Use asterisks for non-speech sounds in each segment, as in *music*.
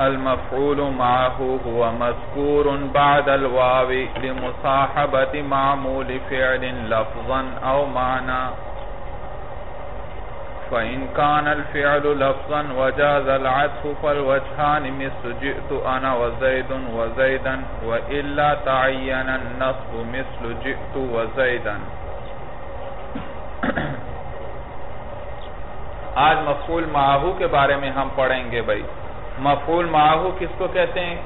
المفعول معه هو مذكور بعد الواو لمصاحبة معمول فعل لفظا أو معنى. فإن كان الفعل لفظا وجاز العطف فالوجهان مثل جئت أنا وزيد وزيدا، وإلا تعين النصب مثل جئت وزيدا. *coughs* آج مفعول معاہو کے بارے میں ہم پڑھیں گے بھائی. مفعول معاہو کس کو کہتے ہیں؟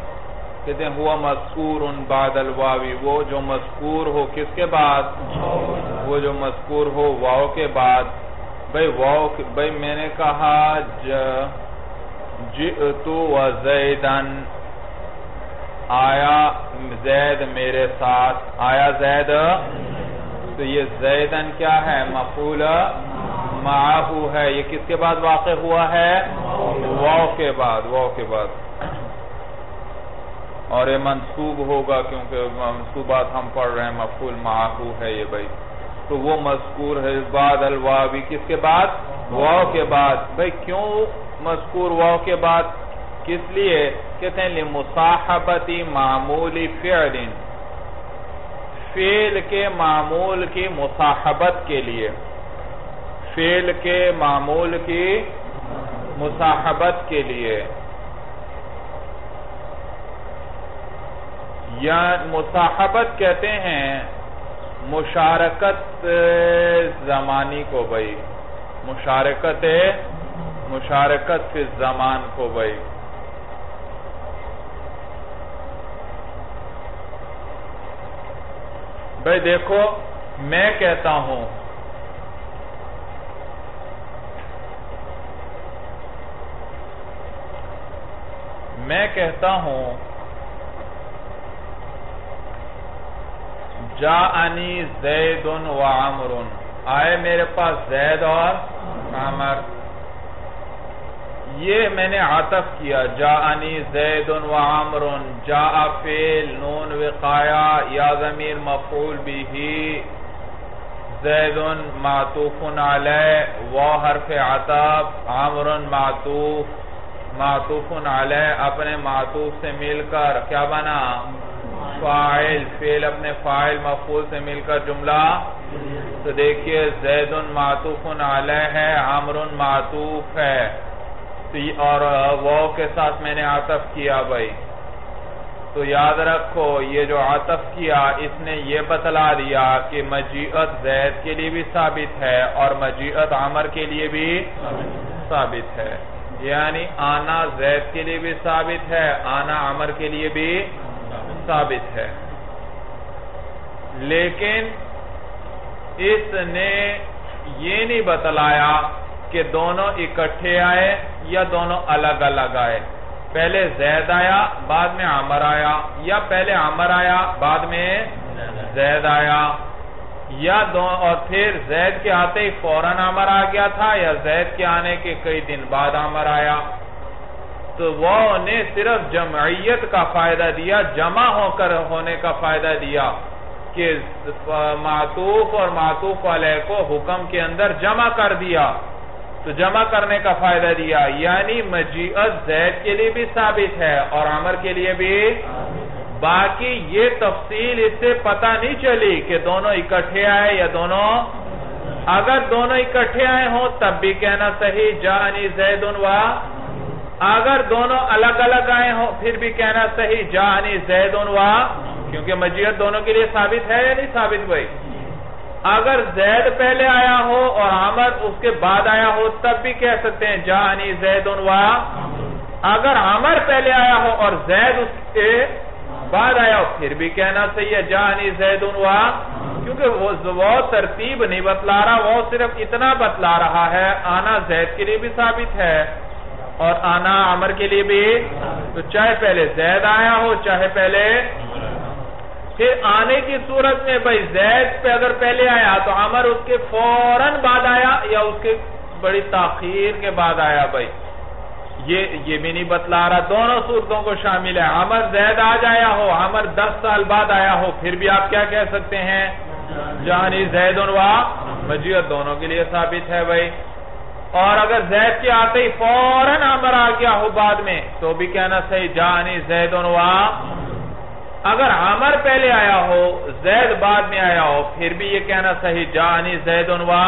کہتے ہیں، ہوا مذکور بعد الواوی وہ جو مذکور ہو کس کے بعد؟ وہ جو مذکور ہو واو کے بعد۔ بھائی واو بھائی میں نے کہا جئتو و زیدن آیا زید میرے ساتھ۔ آیا زید؟ تو یہ زیدن کیا ہے؟ مفعول معاہو ہے، یہ کس کے بعد واقع ہوا ہے؟ واو کے بعد، واو کے بعد۔ اور یہ منصوب ہوگا کیونکہ منصوبات ہم پڑھ رہے ہیں، مفعول معاہو ہے یہ بھائی۔ تو وہ مذکور ہے بعد الواوی، کس کے بعد؟ واو کے بعد۔ بھائی، کیوں مذکور واو کے بعد؟ کس لیے؟ کہتے ہیں لمصاحبتی معمولی فعل۔ فعل کے معمول کی مصاحبت کے لیے۔ فعل کے معمول کی مصاحبت کے لیے۔ یا مصاحبت کہتے ہیں مشارکت زمانی کو بھائی۔ مشارکت مشارکت فی زمان کو بھائی۔ بھائی دیکھو، میں کہتا ہوں میں کہتا ہوں، جاءنی زید و عمر آئے میرے پاس زید اور عمر۔ یہ میں نے عطف کیا، جاءنی زید و عمر جاء فیل نون وقایا یا ضمیر مفعول بھی زید معطوف علی، و حرف عطف عمر معطوف۔ معطوف علی اپنے معطوف سے مل کر کیا بنا؟ فائل فیل اپنے فائل مفعول سے مل کر جملہ۔ تو دیکھئے زید معطوف علی ہے عمر معطوف ہے۔ اور وہ کے ساتھ میں نے عطف کیا بھائی۔ تو یاد رکھو، یہ جو عطف کیا، اس نے یہ بتلا دیا کہ مجیعت زید کے لیے بھی ثابت ہے اور مجیعت عمر کے لیے بھی ثابت ہے۔ یعنی آنا زید کے لیے بھی ثابت ہے، آنا عمر کے لیے بھی ثابت ہے۔ لیکن اس نے یہ نہیں بتلایا کہ دونوں اکٹھے آئے یا دونوں الگ الگ آئے۔ پہلے زید آیا، بعد میں عمر آیا، یا پہلے عمر آیا، بعد میں زید آیا۔ یا اور پھر زید کے آتے ہی فوراً عمر آ گیا تھا یا زید کے آنے کے کئی دن بعد عمر آیا۔ تو وہ نے صرف جمعیت کا فائدہ دیا، جمع ہو کر ہونے کا فائدہ دیا کہ معطوف اور معطوف علیہ کو حکم کے اندر جمع کر دیا۔ تو جمع کرنے کا فائدہ دیا یعنی مجیعت زید کے لیے بھی ثابت ہے اور عمر کے لیے بھی باقی یہ تفصیل اس سے پتہ نہیں چلی کہ دونوں اکٹھے آئے یا دونوں اگر دونوں اکٹھے آئے ہوں تب بھی کہنا صحیح، جانی زید و اگر دونوں الگ الگ آئے ہوں پھر بھی کہنا صحیح، جانی زید و کیونکہ مجیعت دونوں کے لیے ثابت ہے یا نہیں ثابت بھائی؟ اگر زید پہلے آیا ہو اور عمر اس کے بعد آیا ہو تب بھی کہہ سکتے ہیں جانی زید و اگر عمر پہلے آیا ہو اور زید اس کے بعد آیا پھر بھی کہنا صحیح ہے جانی زید و کیونکہ وہ ترتیب نہیں بتلا رہا، وہ صرف اتنا بتلا رہا ہے، آنا زید کے لیے بھی ثابت ہے۔ اور آنا عمر کے لیے بھی۔ تو چاہے پہلے زید آیا ہو، چاہے پہلے۔ پھر آنے کی صورت میں بھائی زید پہ اگر پہلے آیا تو عمر اس کے فوراً بعد آیا یا اس کے بڑی تاخیر کے بعد آیا بھائی؟ یہ بھی نہیں بتلا رہا، دونوں صورتوں کو شامل ہے۔ عمر زید آ جایا ہو، عمر دس سال بعد آیا ہو، پھر بھی آپ کیا کہہ سکتے ہیں؟ جانی زید وا مجیعت دونوں کے لیے ثابت ہے بھائی۔ اور اگر زید کے آتے ہی فوراً عمر آ گیا ہو بعد میں، تو بھی کہنا صحیح جانی زید وا اگر عمر پہلے آیا ہو، زید بعد میں آیا ہو، پھر بھی یہ کہنا صحیح جانی زید وا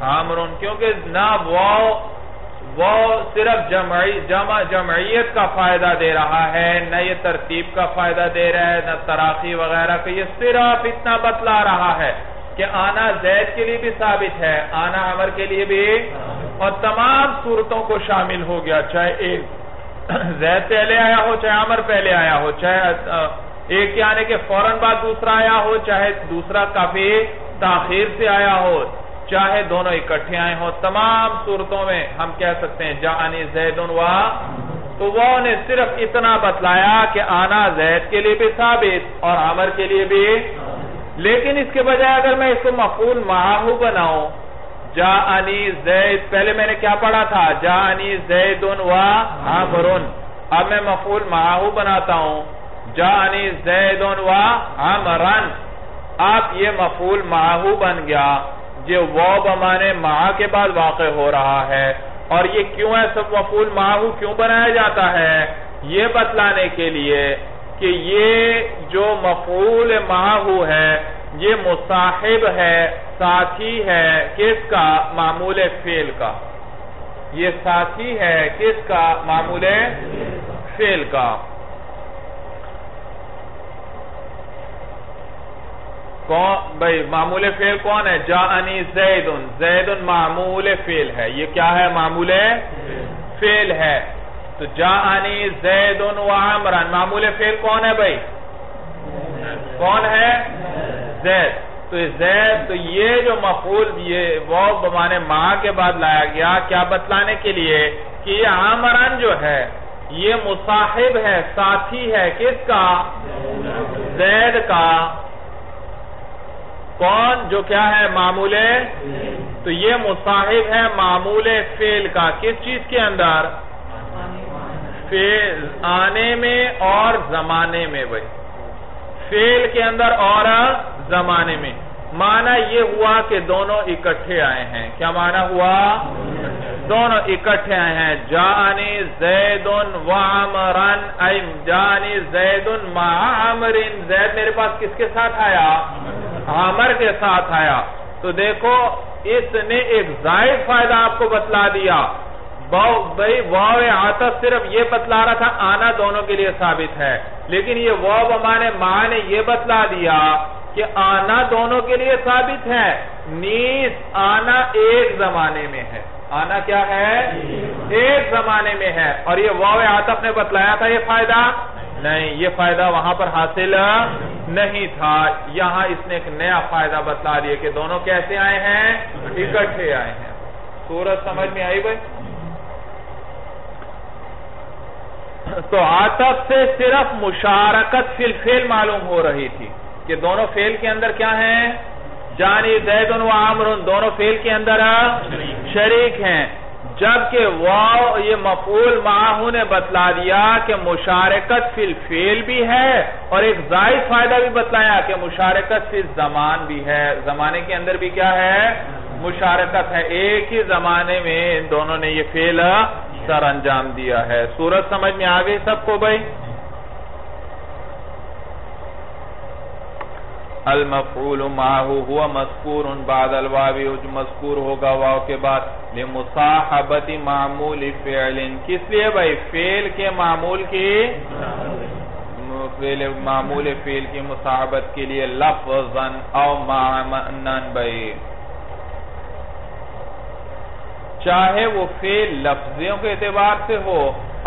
عمرون کیونکہ نہ وہ وہ صرف جمع جمعیت کا فائدہ دے رہا ہے، نہ یہ ترتیب کا فائدہ دے رہا ہے، نہ تراقی وغیرہ کا، یہ صرف اتنا بتلا رہا ہے کہ آنا زید کے لیے بھی ثابت ہے، آنا عمر کے لیے بھی۔ اور تمام صورتوں کو شامل ہو گیا، چاہے ایک زید پہلے آیا ہو، چاہے عمر پہلے آیا ہو، چاہے ایک کے آنے کے فوراً بعد دوسرا آیا ہو، چاہے دوسرا کافی تاخیر سے آیا ہو۔ چاہے دونوں اکٹھے آئے ہوں، تمام صورتوں میں ہم کہہ سکتے ہیں جانی زید وا تو وہ نے صرف اتنا بتلایا کہ آنا زید کے لیے بھی ثابت اور عمر کے لیے بھی۔ لیکن اس کے بجائے اگر میں اس کو مفول معاہو بناؤں جا انی زید، پہلے میں نے کیا پڑھا تھا؟ جا انی زید و عمرن۔ اب میں مفول معاہو بناتا ہوں جا انی زید و عمرن۔ اب یہ مفول معاہو بن گیا۔ جو وہ بمانے ماہ کے بعد واقع ہو رہا ہے۔ اور یہ کیوں ہے؟ سب مفول ماہو کیوں بنایا جاتا ہے؟ یہ بتلانے کے لیے کہ یہ جو مفول ماہو ہے، یہ مصاحب ہے، ساتھی ہے، کس کا؟ معمول فیل کا۔ یہ ساتھی ہے، کس کا؟ معمول فیل کا۔ بھائی معمول فیل کون ہے؟ جانی زیدن. زیدن معمول فیل ہے. یہ کیا ہے؟ معمول فیل ہے. تو جانی زیدن و عمران معمول فیل کون ہے بھائی؟ کون ہے؟ زید. تو زید، تو یہ جو مفعول، یہ وہ بمانے ماہ کے بعد لایا گیا، کیا بتلانے کے لیے کہ یہ عمران جو ہے، یہ مصاحب ہے، ساتھی ہے، کس کا؟ زید کا. کون جو کیا ہے معمول تو یہ مصاحب ہے معمول فیل کا کس چیز کے اندر فعل آنے میں اور زمانے میں بھائی فیل کے اندر اور زمانے میں معنی یہ ہوا کہ دونوں اکٹھے آئے ہیں۔ کیا معنی ہوا؟ دونوں اکٹھے آئے ہیں۔ جانی زیدن وعمرن ایم جانی زیدن مع زید میرے پاس کس کے ساتھ آیا؟ عامر کے ساتھ آیا۔ تو دیکھو، اس نے ایک زائد فائدہ آپ کو بتلا دیا۔ بھائی، واو عاطف صرف یہ بتلا رہا تھا، آنا دونوں کے لیے ثابت ہے۔ لیکن یہ واو بمانے ماں نے یہ بتلا دیا کہ آنا دونوں کے لیے ثابت ہے۔ نیس آنا ایک زمانے میں ہے۔ آنا کیا ہے؟ ایک زمانے میں ہے۔ اور یہ واو عاطف نے بتلایا تھا، یہ فائدہ؟ نہیں، یہ فائدہ وہاں پر حاصل نہیں تھا۔ یہاں اس نے ایک نیا فائدہ بتلا دیا کہ دونوں کیسے آئے ہیں؟ اکٹھے آئے ہیں۔ سورج سمجھ میں آئی بھائی؟ تو آتف سے صرف مشارکت فی الفیل معلوم ہو رہی تھی۔ کہ دونوں فیل کے اندر کیا ہیں؟ جانی زیدن و عامرن، دونوں فیل کے اندر شریک ہیں۔ جبکہ واو یہ مفعول معاہو نے بتلا دیا کہ مشارکت فی الفیل بھی ہے اور ایک زائد فائدہ بھی بتلایا کہ مشارکت فی الزمان بھی ہے۔ زمانے کے اندر بھی کیا ہے؟ مشارکت ہے۔ ایک ہی زمانے میں ان دونوں نے یہ فیل سر انجام دیا ہے۔ صورت سمجھ میں آگئی سب کو بھائی؟ المفعول معه هو مذکور بعد الواو جو مذکور ہوگا واو کے بعد. لمصاحبت معمول فعل، کس لیے بھائی؟ فعل کے معمول کی معمول فعل کی مصاحبت کے لیے لفظا او معنن بھائی. چاہے وہ فعل لفظیوں کے اعتبار سے ہو،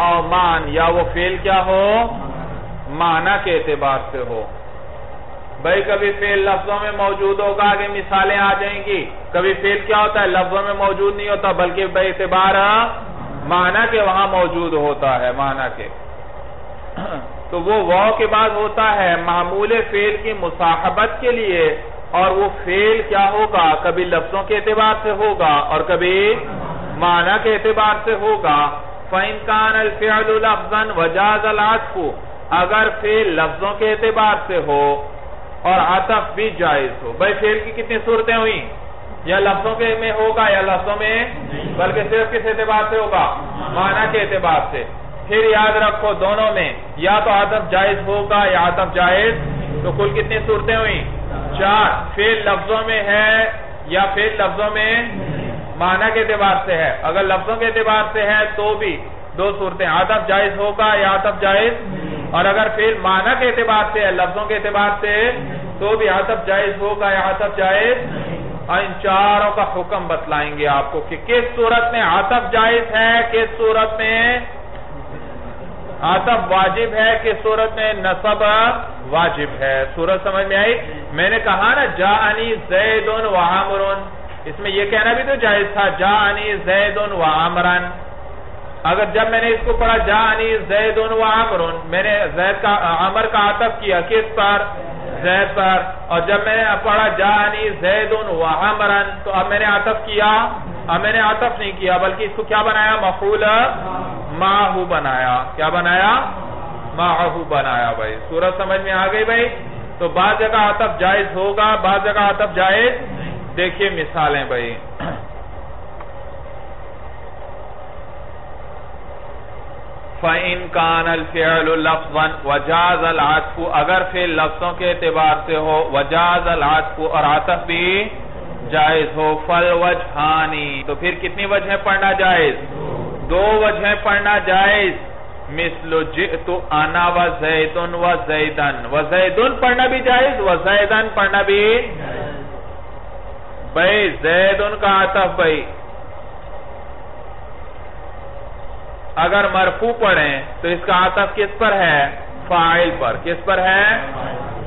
او مان، یا وہ فعل کیا ہو؟ معنی کے اعتبار سے ہو. بھائی کبھی فیل لفظوں میں موجود ہوگا، آگے مثالیں آ جائیں گی۔ کبھی فیل کیا ہوتا ہے؟ لفظوں میں موجود نہیں ہوتا، بلکہ بے اعتبار معنی کے وہاں موجود ہوتا ہے، معنی کے۔ تو وہ واو کے بعد ہوتا ہے، معمول فیل کی مصاحبت کے لیے، اور وہ فیل کیا ہوگا؟ کبھی لفظوں کے اعتبار سے ہوگا، اور کبھی معنی کے اعتبار سے ہوگا۔ فَإِن كَانَ الْفِعْلُ لَفْظًا وَجَازَ الْعَطْفُ، اگر فیل لفظوں کے اعتبار سے ہو اور عطف بھی جائز ہو۔ بھائی فیل کی کتنی صورتیں ہوئی یا لفظوں کے میں ہوگا یا لفظوں میں؟ بلکہ صرف کس اعتبار سے ہوگا؟ معنی کے اعتبار سے۔ پھر یاد رکھو دونوں میں یا تو عطف جائز ہوگا یا عطف جائز۔ تو کل کتنی صورتیں ہوئی چار۔ فیل لفظوں میں ہے یا فیل لفظوں میں؟ معنی کے اعتبار سے ہے۔ اگر لفظوں کے اعتبار سے ہے تو بھی دو صورتیں۔ عطف جائز ہوگا یا عطف جائز؟ اور اگر فیل معنی کے اعتبار سے ہے، لفظوں کے اعتبار سے، تو بھی عطف جائز ہوگا یا عطف جائز۔ اور ان چاروں کا حکم بتلائیں گے آپ کو کہ کس صورت میں عطف جائز ہے، کس صورت میں عطف واجب ہے، کس صورت میں نصب واجب ہے۔ صورت سمجھ میں آئی؟ میں نے کہا نا، جاءنی زیدن و عامرن اس میں یہ کہنا بھی تو جائز تھا، جاءنی زیدن و عامرن۔ اگر جب میں نے اس کو پڑھا جاءنی زیدن و عامرن میں نے زید کا، عمر کا عطف کیا، کس پر؟ زید پر۔ اور جب میں نے پڑھا جانی زیدن و عمرن، تو اب میں نے عطف کیا، اب میں نے عطف نہیں کیا، بلکہ اس کو کیا بنایا؟ مفعول ماہو بنایا۔ کیا بنایا؟ ماہو بنایا بھائی۔ سورج سمجھ میں آگئی بھائی؟ تو بعض جگہ عطف جائز ہوگا، بعض جگہ عطف جائز دیکھیے مثالیں بھائی۔ فَإِن كَانَ الْفِعْلُ لَفْظًا وَجَازَ الْعَطْفُ، اگر فعل لفظوں کے اعتبار سے ہو، وَجَازَ الْعَطْفُ اور عطف بھی جائز ہو، فَالْوَجْحَانِ، تو پھر کتنی وجہیں پڑھنا جائز؟ دو وجہیں پڑھنا جائز۔ مثل جئت انا وزیدن وزیدن وزیدن پڑھنا بھی جائز وزیدن پڑھنا بھی بھئی زیدن کا عطف بھئی۔ اگر مرفوع پڑھیں تو اس کا عطف کس پر ہے؟ فائل پر۔ کس پر ہے؟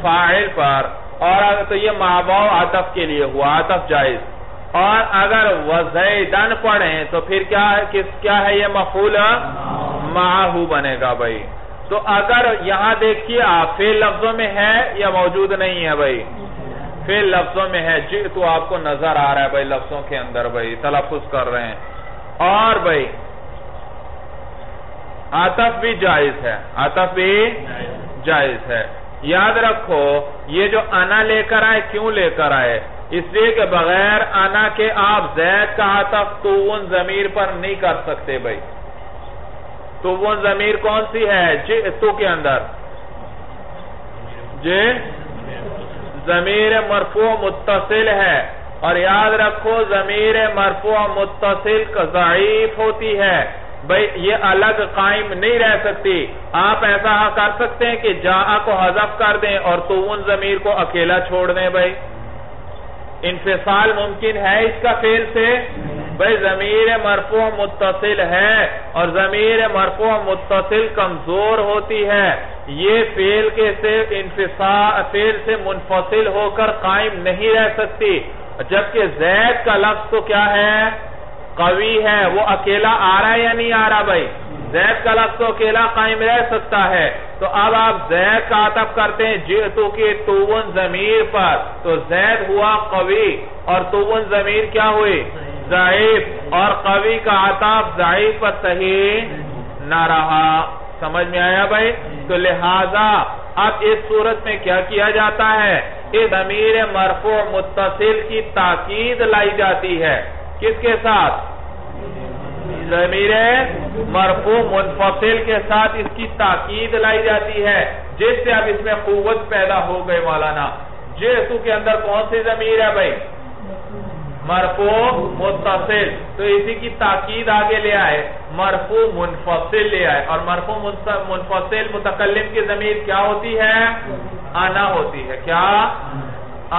فائل پر۔ اور اگر تو یہ ماباؤ عطف کے لیے ہوا، عطف جائز۔ اور اگر وزیدن پڑھیں تو پھر کیا ہے؟ کس، کیا ہے یہ مفعول؟ معاہو بنے گا بھائی۔ تو اگر یہاں دیکھیے آپ فیل لفظوں میں ہے یا موجود نہیں ہے بھائی؟ فیل لفظوں میں ہے۔ جی تو آپ کو نظر آ رہا ہے بھائی لفظوں کے اندر بھائی، تلفظ کر رہے ہیں۔ اور بھائی عطف بھی جائز ہے۔ عطف بھی جائز ہے۔ یاد رکھو، یہ جو انا لے کر آئے، کیوں لے کر آئے؟ اس لیے کہ بغیر انا کے آپ زید کا عطف تو ان ضمیر پر نہیں کر سکتے بھائی۔ تو وہ ضمیر کون سی ہے؟ جی تو کے اندر۔ جی ضمیر مرفوع متصل ہے۔ اور یاد رکھو، ضمیر مرفوع متصل ضعیف ہوتی ہے۔ بھئی یہ الگ قائم نہیں رہ سکتی۔ آپ ایسا کر سکتے ہیں کہ جا کو حذف کر دیں اور تو ان ضمیر کو اکیلا چھوڑ دیں بھئی انفصال ممکن ہے اس کا فیل سے؟ بھئی ضمیر مرفوع متصل ہے اور ضمیر مرفوع متصل کمزور ہوتی ہے۔ یہ فیل کے سے، انفصال فیل سے منفصل ہو کر قائم نہیں رہ سکتی۔ جبکہ زید کا لفظ تو کیا ہے؟ قوی ہے، وہ اکیلا آ رہا ہے یا نہیں آ رہا بھائی؟ زید کا لفظ تو اکیلا قائم رہ سکتا ہے۔ تو اب آپ زید کا عطف کرتے ہیں جئتو کی توون ضمیر پر۔ تو زید ہوا قوی، اور توون ضمیر کیا ہوئی؟ ضعیف۔ اور قوی کا عطف ضعیف پر صحیح نہ رہا۔ سمجھ میں آیا بھائی؟ تو لہذا اب اس صورت میں کیا کیا جاتا ہے؟ اس ضمیر مرفوع متصل کی تاکید لائی جاتی ہے۔ کس کے ساتھ؟ ضمیر مرفوع منفصل کے ساتھ اس کی تاکید لائی جاتی ہے۔ جس سے اب اس میں قوت پیدا ہو گئے مولانا۔ جیسو کے اندر کون سی ضمیر ہے بھائی؟ مرفوع متصل تو اسی کی تاکید آگے لے آئے۔ مرفوع منفصل لے آئے۔ اور مرفوع منفصل متقلم کی ضمیر کیا ہوتی ہے؟ آنا ہوتی ہے۔ کیا؟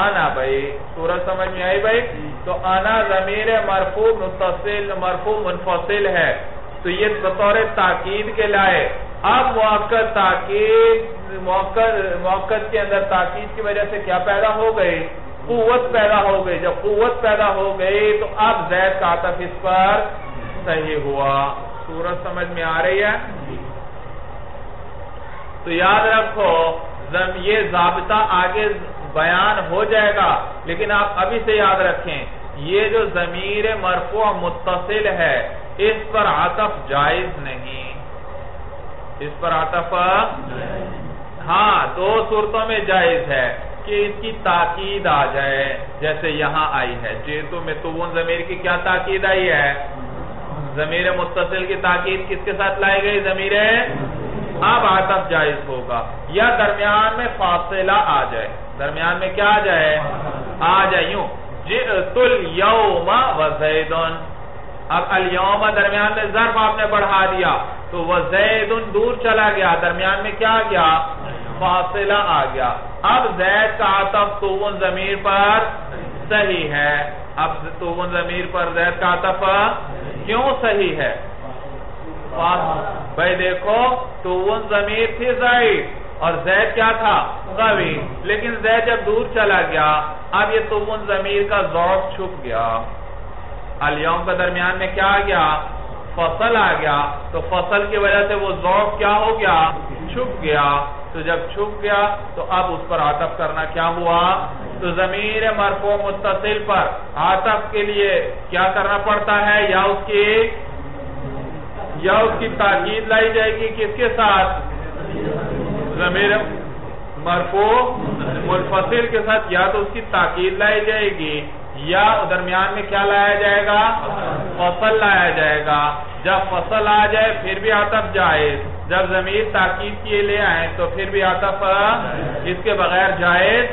آنا بھائی سورج سمجھ میں آئی بھائی؟ تو آنا ضمیر مرفوع متصل مرفوع منفصل ہے۔ تو یہ بطور تاکید کے لائے۔ اب موقع تاکید موقع کے اندر تاکید کی وجہ سے کیا پیدا ہو گئی؟ قوت پیدا ہو گئی۔ جب قوت پیدا ہو گئی تو اب زید کا عطف اس پر صحیح ہوا۔ سورج سمجھ میں آ رہی ہے؟ تو یاد رکھو یہ ضابطہ آگے بیان ہو جائے گا، لیکن آپ ابھی سے یاد رکھیں، یہ جو ضمیر مرفوع متصل ہے، اس پر عطف جائز نہیں۔ اس پر عطف ہاں دو صورتوں میں جائز ہے کہ اس کی تاکید آ جائے، جیسے یہاں آئی ہے۔ جیتو میں تو ضمیر کی کیا تاکید آئی ہے؟ ضمیر متصل کی تاکید کس کے ساتھ لائی گئی؟ ضمیر اب عطف جائز ہوگا یا درمیان میں فاصلہ آ جائے۔ درمیان میں کیا آ جائے؟ آ جائے یوں۔ جئت الیوم و زیدن۔ اب الیوم درمیان میں ظرف آپ نے بڑھا دیا تو وہ زیدن دور چلا گیا۔ درمیان میں کیا گیا؟ فاصلہ آ گیا۔ اب زید کا عطف توون ضمیر پر صحیح ہے۔ اب توون ضمیر پر زید کا عطف کیوں صحیح ہے؟ بھائی دیکھو توون ضمیر تھی زید اور زید کیا تھا؟ قوی۔ لیکن زید جب دور چلا گیا، اب یہ توون ضمیر کا ذوق چھپ گیا۔ الیوم کا درمیان میں کیا آ گیا؟ فصل آ گیا۔ تو فصل کی وجہ سے وہ ذوق کیا ہو گیا؟ چھپ گیا۔ تو جب چھپ گیا، تو اب اس پر عطف کرنا کیا ہوا؟ تو ضمیر مرفوع متصل پر عطف کے لیے کیا کرنا پڑتا ہے؟ یا اس کی یا اس کی تاکید لائی جائے گی کس کے ساتھ؟ ضمیر مرفوع منفصل کے ساتھ یا تو اس کی تاکید لائی جائے گی یا درمیان میں کیا لایا جائے گا؟ فصل لایا جائے گا۔ جب فصل آ جائے پھر بھی عطف جائز۔ جب ضمیر تاکید کیے لے آئیں تو پھر بھی عطف اس کے بغیر جائز۔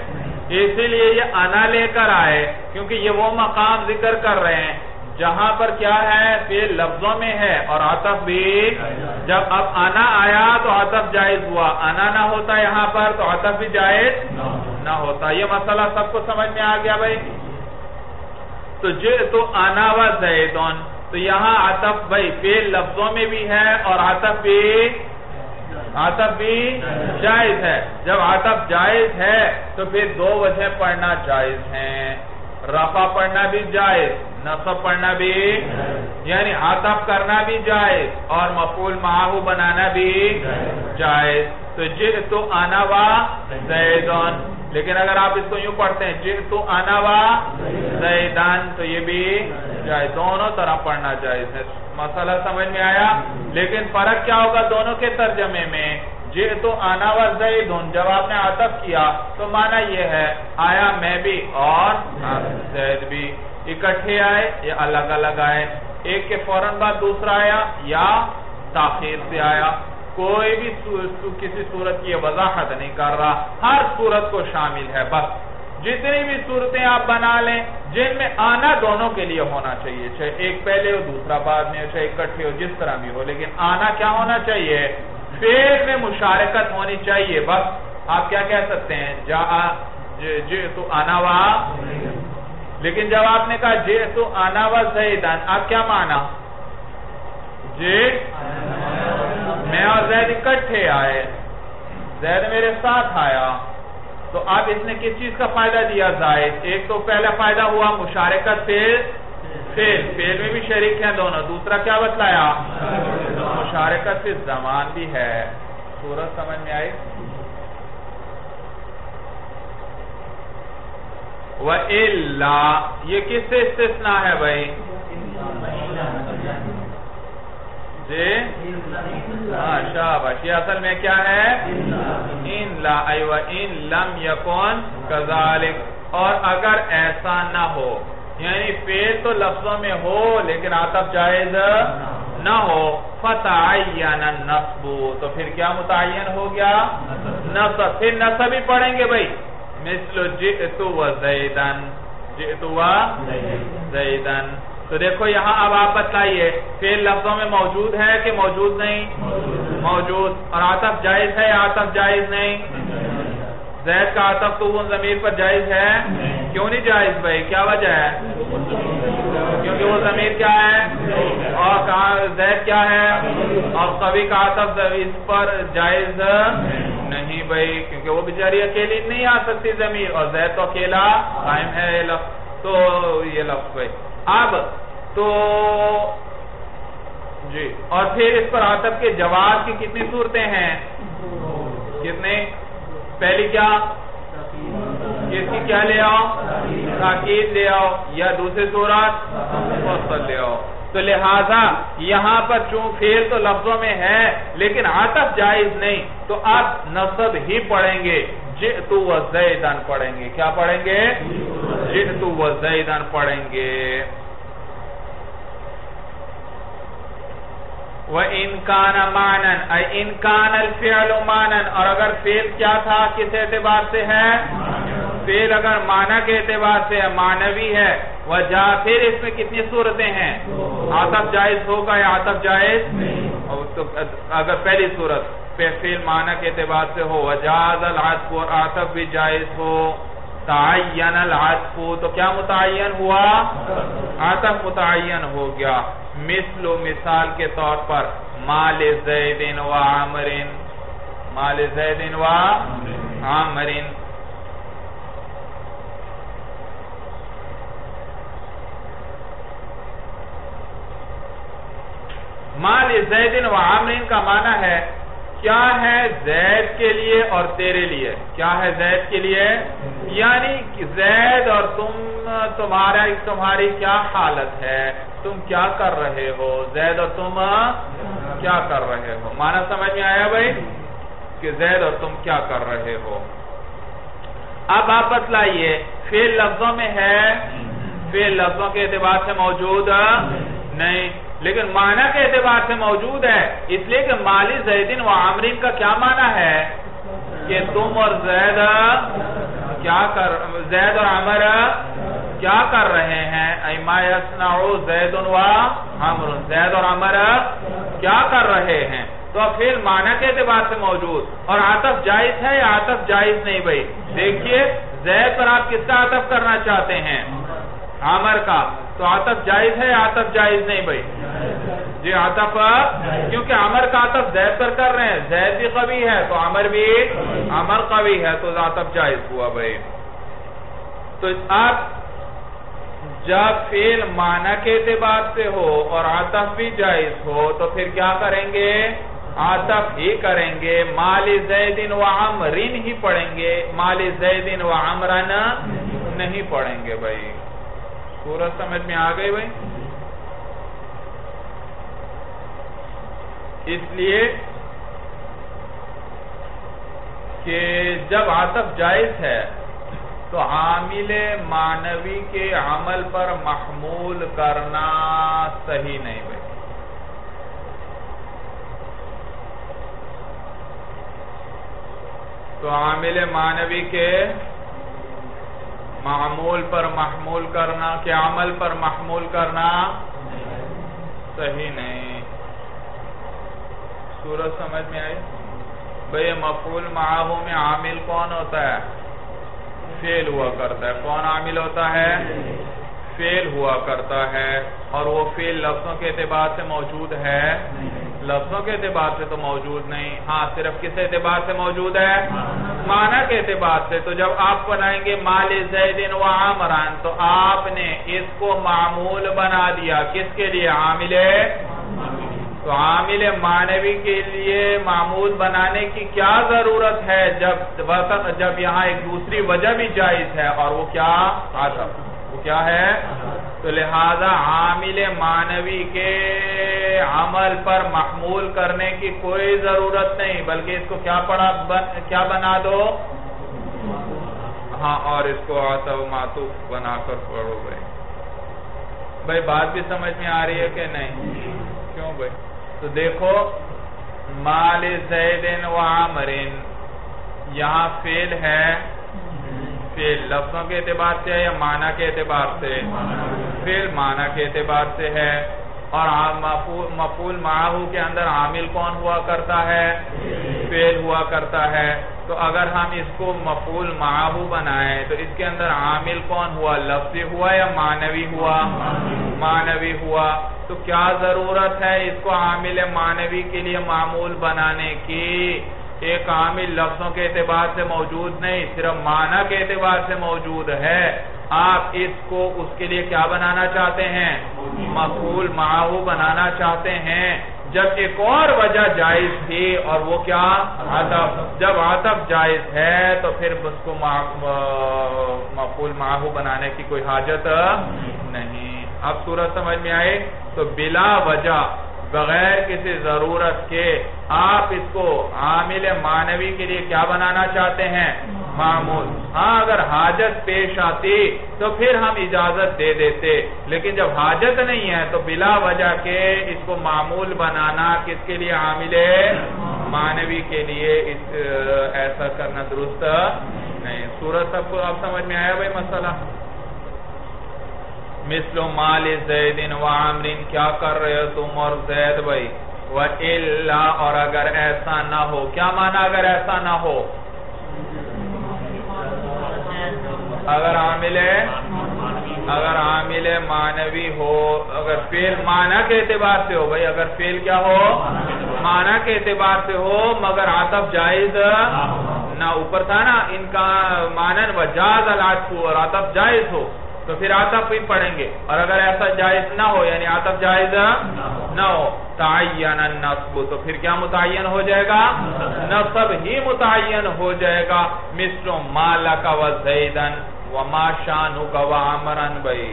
اسی لیے یہ آنا لے کر آئے، کیونکہ یہ وہ مقام ذکر کر رہے ہیں۔ جہاں پر کیا ہے؟ پھر لفظوں میں ہے اور عطف بھی جب اب آنا آیا تو عطف جائز ہوا۔ آنا نہ ہوتا یہاں پر تو عطف بھی جائز نہ ہوتا۔ یہ مسئلہ سب کو سمجھ میں آ گیا بھائی؟ تو جو تو آنا و زیدون تو یہاں عطف بھائی فیل لفظوں میں بھی ہے اور عطف بھی عطف بھی جائز ہے۔ جب عطف جائز ہے تو پھر دو وجہ پڑھنا جائز ہیں۔ رفع پڑھنا بھی جائز، نصب پڑھنا بھی یعنی عطف کرنا بھی جائز اور مفول معاہو بنانا بھی جائز۔ تو جئ تو آنا وا زیدون لیکن اگر آپ اس کو یوں پڑھتے ہیں جئ تو آنا وا زیدان، تو یہ بھی جائز۔ دونوں طرح پڑھنا جائز ہے۔ مسئلہ سمجھ میں آیا؟ لیکن فرق کیا ہوگا دونوں کے ترجمے میں؟ جی تو آنا و زیدون جب آپ نے عطف کیا تو معنی یہ ہے، آیا میں بھی اور زید بھی اکٹھے آئے یا الگ الگ آئے۔ ایک کے فوراں بعد دوسرا آیا یا تاخیر سے آیا۔ کوئی بھی کسی صورت کی وضاحت نہیں کر رہا۔ ہر صورت کو شامل ہے بس۔ جتنی بھی صورتیں آپ بنا لیں، جن میں آنا دونوں کے لیے ہونا چاہیے، چاہے ایک پہلے ہو، دوسرا بعد میں ہو، چاہے اکٹھے ہو، جس طرح بھی ہو، لیکن آنا کیا ہونا چاہیے؟ فیل میں مشارکت ہونی چاہیے۔ بس آپ کیا کہہ سکتے ہیں؟ جا جی تو آنا وا لیکن جب آپ نے کہا جے تو آنا وا زیدان آپ کیا مانا؟ جی میں اور زید اکٹھے آئے۔ زید میرے ساتھ آیا۔ تو اب اس نے کس چیز کا فائدہ دیا؟ زائد۔ ایک تو پہلا فائدہ ہوا مشارکت فیل فیل فیل میں بھی شریک ہیں دونوں، دوسرا کیا بتلایا؟ مشارکت سے زمان بھی ہے۔ سورت سمجھ میں آئی؟ وَإِلَّا، یہ کس سے استثناء ہے بھائی؟ جی؟ ہاں شاباش یہ اصل میں کیا ہے؟ ان لا ایوہ ان لم یکون کذالک، اور اگر ایسا نہ ہو۔ یعنی فیل تو لفظوں میں ہو لیکن عطف جائز نہ ہو فتعین النصب۔ تو پھر کیا متعین ہو گیا؟ نصب۔ پھر نصب ہی پڑھیں گے بھائی۔ مثل جئتو و زیدن جئتو و زیدن تو دیکھو یہاں اب آپ بتلائیے فیل لفظوں میں موجود ہے کہ موجود نہیں؟ موجود۔ اور عطف جائز ہے یا عطف جائز نہیں؟ زید کا عطف تو وہ ضمیر پر جائز ہے؟ کیوں نہیں جائز بھائی؟ کیا وجہ ہے؟ کیونکہ وہ ضمیر کیا ہے؟ اور زید کیا ہے؟ اور قوی کا عطف اس پر جائز نہیں بھائی، کیونکہ وہ بیچاری اکیلی نہیں آ سکتی ضمیر، اور زید تو اکیلا قائم ہے یہ لفظ۔ تو یہ لفظ بھائی۔ اب تو جی اور پھر اس پر عطف کے جواب کی کتنی صورتیں ہیں؟ کتنے پہلی کیا؟ اس کی کیا لے آؤ؟ تاکید لے آؤ، یا دوسری صورت فصل لے آؤ۔ تو لہذا یہاں پر چون فیل تو لفظوں میں ہے، لیکن عطف جائز نہیں۔ تو آپ نصب ہی پڑھیں گے۔ جئتو و زیدن پڑھیں گے۔ کیا پڑھیں گے؟ جئتو و زیدن پڑھیں گے۔ وَإِن مَانًا اَيْ اِن كَانَ الْفِعْلُ اور اگر فیل کیا تھا کس اعتبار سے ہے؟ فیل اگر معنی کے اعتبار سے ہے، معنوی ہے۔ وجہ پھر اس میں کتنی صورتیں ہیں؟ عاطف جائز ہوگا یا عاطف جائز؟ اگر پہلی صورت فیل معنی کے اعتبار سے ہو وجاز العطف اور عاطف بھی جائز ہو۔ تعین العطف. تو کیا متعین ہوا؟ عاطف متعین ہو گیا. مثل و مثال کے طور پر مال زیدن و عامرن. مال زیدن و عامرن. مال زیدن و عامرن کا معنی ہے کیا ہے زید کے لیے اور تیرے لیے؟ کیا ہے زید کے لیے؟ یعنی زید اور تم، تمہارا تمہاری کیا حالت ہے؟ تم کیا کر رہے ہو؟ زید اور تم کیا کر رہے ہو؟ مانا سمجھ میں آیا بھائی؟ کہ زید اور تم کیا کر رہے ہو؟ اب آپ بتلائیے فیل لفظوں میں ہے؟ فیل لفظوں کے اعتبار سے موجود نہیں۔ لیکن معنی کے اعتبار سے موجود ہے۔ اس لیے کہ مالی زیدن و عامرین کا کیا معنی ہے؟ کہ تم اور زید کیا کر، زید اور عمر کیا کر رہے ہیں؟ ایما یسنعو زید و عمر زید اور عمر کیا کر رہے ہیں؟ تو پھر معنی کے اعتبار سے موجود۔ اور عاطف جائز ہے یا عاطف جائز نہیں بھئی دیکھیے، زید پر آپ کس کا عاطف کرنا چاہتے ہیں؟ عمر کا۔ تو عاطف جائز ہے یا جائز نہیں بھئی جی عاطف کیونکہ عمر کا عاطف زید پر کر رہے ہیں، زید بھی قوی ہے، تو عمر بھی، عمر قوی ہے، تو عاطف جائز ہوا بھئی تو آپ جب فیل معنی کے اعتبار سے ہو اور عاطف بھی جائز ہو، تو پھر کیا کریں گے؟ عاطف ہی کریں گے۔ مال زیدن و عمرین ہی پڑھیں گے۔ مال زیدن و عمرن نہیں پڑھیں گے بھائی۔ سورت سمجھ میں آ گئی بھائی اس لیے کہ جب عاطف جائز ہے، تو عامل معنوی کے عمل پر محمول کرنا صحیح نہیں بھائی تو عامل معنوی کے معمول پر محمول کرنا، کہ عمل پر محمول کرنا صحیح نہیں۔ سورج سمجھ میں آئی؟ بھئی مفعول معاہو میں عامل کون ہوتا ہے؟ فیل ہوا کرتا ہے۔ کون عامل ہوتا ہے؟ فیل ہوا کرتا ہے۔ اور وہ فیل لفظوں کے اعتبار سے موجود ہے۔ لفظوں کے اعتبار سے تو موجود نہیں۔ ہاں صرف کس اعتبار سے موجود ہے؟ معنی کے اعتبار سے۔ تو جب آپ بنائیں گے مال زیدن و عامران، تو آپ نے اس کو معمول بنا دیا۔ کس کے لیے؟ عامل تو عامل معنوی کے لیے معمول بنانے کی کیا ضرورت ہے؟ جب جب یہاں ایک دوسری وجہ بھی جائز ہے، اور وہ کیا؟ وہ کیا ہے؟ تو لہذا عامل معنوی کے عمل پر محمول کرنے کی کوئی ضرورت نہیں، بلکہ اس کو کیا پڑا کیا بنا دو؟ ہاں اور اس کو آتا و معطوف بنا کر پڑھو بھائی۔ بھائی، بات بھی سمجھ میں آ رہی ہے کہ نہیں؟ کیوں بھائی؟ تو دیکھو، مال زیدن و عامرین یہاں فیل ہے فیل لفظوں کے اعتبار سے ہے یا معنی کے اعتبار سے؟ فیل معنی کے اعتبار سے ہے۔ اور مفول معاہو کے اندر عامل کون ہوا کرتا ہے؟ فیل ہوا کرتا ہے۔ تو اگر ہم اس کو مفول معاہو بنائیں، تو اس کے اندر عامل کون ہوا؟ لفظی ہوا یا معنوی ہوا؟ معنوی ہوا۔ تو کیا ضرورت ہے اس کو عامل معنوی کے لیے معمول بنانے کی؟ ایک عامل لفظوں کے اعتبار سے موجود نہیں، صرف معنی کے اعتبار سے موجود ہے۔ آپ اس کو اس کے لیے کیا بنانا چاہتے ہیں؟ مقبول معاہو بنانا چاہتے ہیں۔ جب ایک اور وجہ جائز تھی اور وہ کیا؟ عطف۔ جب عطف جائز ہے تو پھر اس کو مقبول معاہو بنانے کی کوئی حاجت نہیں۔ اب صورت سمجھ میں آئے تو بلا وجہ بغیر کسی ضرورت کے آپ اس کو عامل معنوی کے لیے کیا بنانا چاہتے ہیں؟ معمول۔ ہاں اگر حاجت پیش آتی تو پھر ہم اجازت دے دیتے۔ لیکن جب حاجت نہیں ہے تو بلا وجہ کے اس کو معمول بنانا کس کے لیے عامل مانوی کے لیے ایسا کرنا درست نہیں۔ سورت سب کو آپ سمجھ میں آیا بھائی مسئلہ؟ مثل مال زیدن و عامرین کیا کر رہے ہو تم اور زید بھائی؟ وَإِلَّا اور اگر ایسا نہ ہو، کیا مانا اگر ایسا نہ ہو؟ اگر عامل اگر عامل مانوی ہو، اگر فیل مانا کے اعتبار سے ہو، بھائی اگر فیل کیا ہو؟ مانا کے اعتبار سے ہو، مگر عطف جائز نہ، اوپر تھا نا، ان کا مانن و جاز العطف، اور عطف جائز ہو۔ تو پھر آتف بھی پڑھیں گے۔ اور اگر ایسا جائز نہ ہو یعنی آتف جائز نہ ہو۔ تعین النصب تو پھر کیا متعین ہو جائے گا؟ نصب ہی متعین ہو جائے گا۔ مصر مالک و زیدن و ما شانک و عمرن بھئی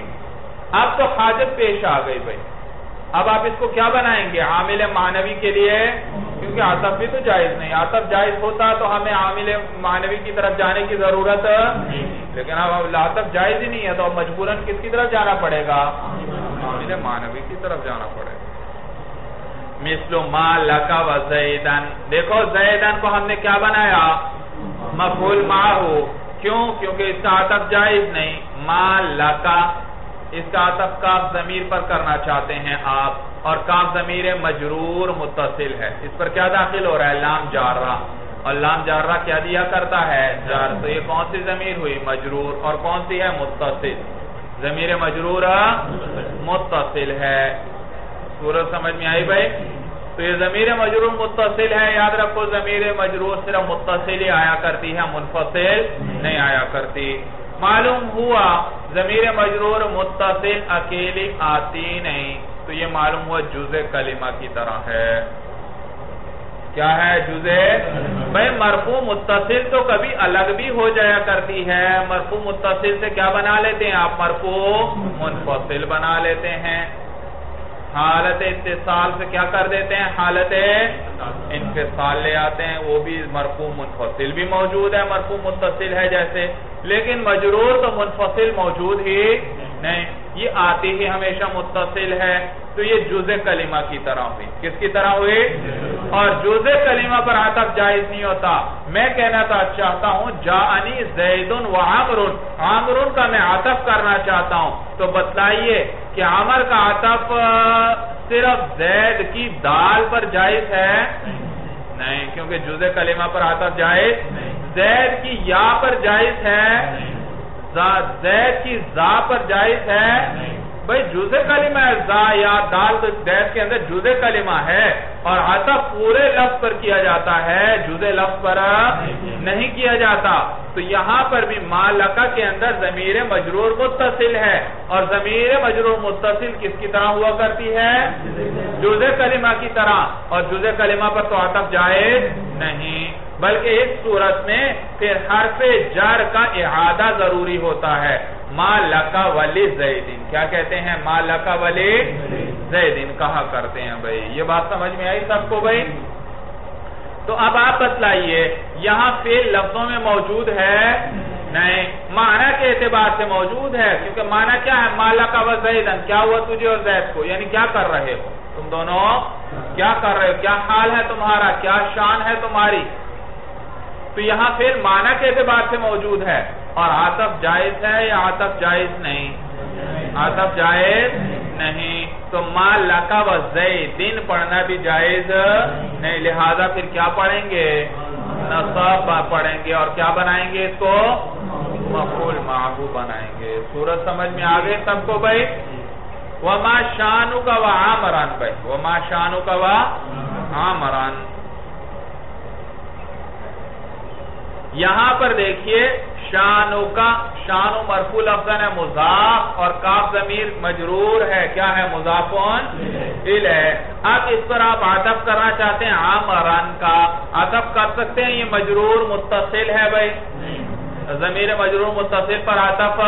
اب تو حاجت پیش آ گئی بھئی اب آپ اس کو کیا بنائیں گے؟ عامل معنوی کے لیے؟ کیونکہ آتف بھی تو جائز نہیں۔ آتف جائز ہوتا تو ہمیں عامل معنوی کی طرف جانے کی ضرورت لیکن اب آتف جائز ہی نہیں ہے تو مجبوراً کس کی طرف جانا پڑے گا؟ عامل معنوی کی طرف جانا پڑے گا۔ مثل ما لکا و زیدن۔ دیکھو زیدن کو ہم نے کیا بنایا؟ مفہول معاہو کیوں؟ کیونکہ اس کا آتف جائز نہیں۔ ما لکا اس کا عطف کاف ضمیر پر کرنا چاہتے ہیں آپ اور کاف ضمیر مجرور متصل ہے۔ اس پر کیا داخل ہو رہا ہے؟ لام جارہ۔ اور لام جارہ کیا دیا کرتا ہے؟ جار تو یہ کون سی ضمیر ہوئی؟ مجرور۔ اور کون سی ہے؟ متصل۔ ضمیر مجرور متصل ہے۔ سورج سمجھ میں آئی بھائی؟ تو یہ ضمیر مجرور متصل ہے۔ یاد رکھو، ضمیر مجرور صرف متصل ہی آیا کرتی ہے، منفصل نہیں آیا کرتی۔ معلوم ہوا ضمیر مجرور متصل اکیلی آتی نہیں، تو یہ معلوم ہوا جز کلمہ کی طرح ہے۔ کیا ہے جزے بھئی مرفوع متصل تو کبھی الگ بھی ہو جایا کرتی ہے۔ مرفوع متصل سے کیا بنا لیتے ہیں آپ؟ مرفوع منفصل بنا لیتے ہیں۔ حالت اتصال سے کیا کر دیتے ہیں؟ حالت انفصال لے آتے ہیں، وہ بھی مرفوع منفصل بھی موجود ہے، مرفوع متصل ہے جیسے۔ لیکن مجرور تو منفصل موجود ہی نہیں۔ یہ آتی ہی ہمیشہ متصل ہے۔ تو یہ جز کلمہ کی طرح ہوئی۔ کس کی طرح ہوئی؟ اور جز کلمہ پر عطف جائز نہیں ہوتا۔ میں کہنا چاہتا ہوں جانی زیدن و عامرن۔ عامرن کا میں عطف کرنا چاہتا ہوں۔ تو بتلائیے کہ عامر کا عطف صرف زید کی دال پر جائز ہے؟ نہیں کیونکہ جز کلمہ پر عطف جائز زید کی یا پر جائز ہے زید کی زا پر جائز ہے بھئی جزے کلمہ ہے، زا، یا، دال زید کے اندر جزے کلمہ ہے اور عطف پورے لفظ پر کیا جاتا ہے جزے لفظ پر نہیں کیا جاتا۔ تو یہاں پر بھی مالکہ کے اندر ضمیر مجرور متصل ہے۔ اور ضمیر مجرور متصل کس کی طرح ہوا کرتی ہے؟ جزے کلمہ کی طرح۔ اور جزے کلمہ پر تو عطف جائز نہیں۔ بلکہ اس صورت میں پھر حرف جر کا اعادہ ضروری ہوتا ہے۔ ما لکا ولی زیدین کیا کہتے ہیں؟ ما لکا ولی زیدین کہا کرتے ہیں بھئی یہ بات سمجھ میں آئی سب کو بھئی تو اب آپ بتلائیے، یہاں فیل لفظوں میں موجود ہے؟ نہیں۔ معنی کے اعتبار سے موجود ہے، کیونکہ معنی کیا ہے؟ مالک و زیدن۔ کیا ہوا تجھے اور زید کو؟ یعنی کیا کر رہے ہو؟ تم دونوں کیا کر رہے ہو؟ کیا حال ہے تمہارا؟ کیا شان ہے تمہاری؟ تو یہاں پھر معنی کے اعتبار سے موجود ہے اور آتف جائز ہے یا آتف جائز نہیں؟ آتف جائز نہیں۔ تو ما لکا و زیدن پڑھنا بھی جائز نہیں، لہذا پھر کیا پڑھیں گے؟ نصب پڑھیں گے۔ اور کیا بنائیں گے اس کو؟ مفعول معبو بنائیں گے۔ سورت سمجھ میں آگے سب کو بھائی؟ وما شانو کا و عامران بھائی۔ وما شانو کا و عامران یہاں پر دیکھیے شانو کا، شانو مرفوع لفظن ہے مضاف اور کاف ضمیر مجرور ہے۔ کیا ہے؟ مضافون ہے۔ اب اس پر آپ عطف کرنا چاہتے ہیں۔ عامران کا۔ عطف کر سکتے ہیں؟ یہ مجرور متصل ہے بھائی۔ ضمیر مجرور متصل پر عطف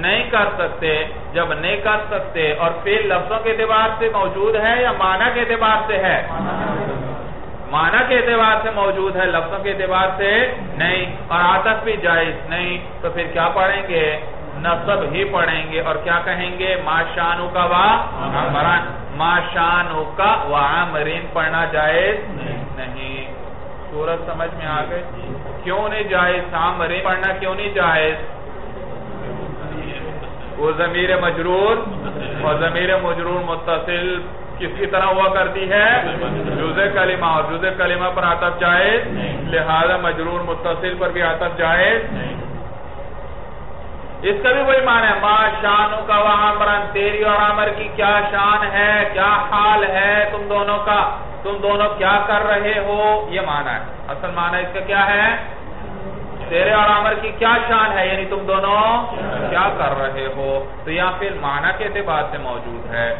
نہیں کر سکتے۔ جب نہیں کر سکتے اور فیل لفظوں کے اعتبار سے موجود ہے یا معنی کے اعتبار سے ہے؟ معنی کے اعتبار سے موجود ہے، لفظوں کے اعتبار سے نہیں، اور آتف بھی جائز نہیں، تو پھر کیا پڑھیں گے؟ نصب ہی پڑھیں گے، اور کیا کہیں گے؟ ما شانو کا وا عمران۔ ما شانو کا وا عمرین پڑھنا جائز نہیں۔ صورت سمجھ میں آگئے کیوں نہیں جائز؟ عمرین پڑھنا کیوں نہیں جائز؟ وہ ضمیر مجرور، اور ضمیر مجرور متصل کس کی طرح ہوا کرتی ہے؟ جزء کلمہ اور جزء کلمہ پر آتف جائز، لہذا مجرور متصل پر بھی آتف جائز۔ اس کا بھی وہی معنی ہے ما شانو کا وہاں تیری اور عمر کی کیا شان ہے، کیا حال ہے تم دونوں کا؟ تم دونوں کیا کر رہے ہو؟ یہ معنی ہے۔ اصل معنی اس کا کیا ہے؟ تیرے اور عمر کی کیا شان ہے؟ یعنی تم دونوں کیا کر رہے ہو؟ تو یہاں پھر معنی کے اعتبار سے موجود ہے۔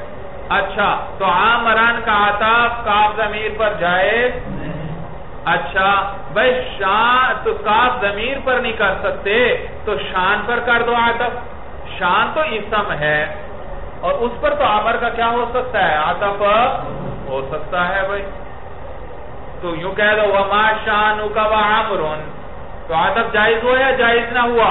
اچھا تو عامران کا آتاف کاف ضمیر پر جائے اچھا بھائی شان، تو کاف ضمیر پر نہیں کر سکتے، تو شان پر کر دو آتف شان تو اسم ہے، اور اس پر تو عامر کا کیا ہو سکتا ہے؟ آتف ہو سکتا ہے بھائی۔ تو یوں کہہ دو، وما شانو کا وعامرون تو آتف جائز ہوا یا جائز نہ ہوا؟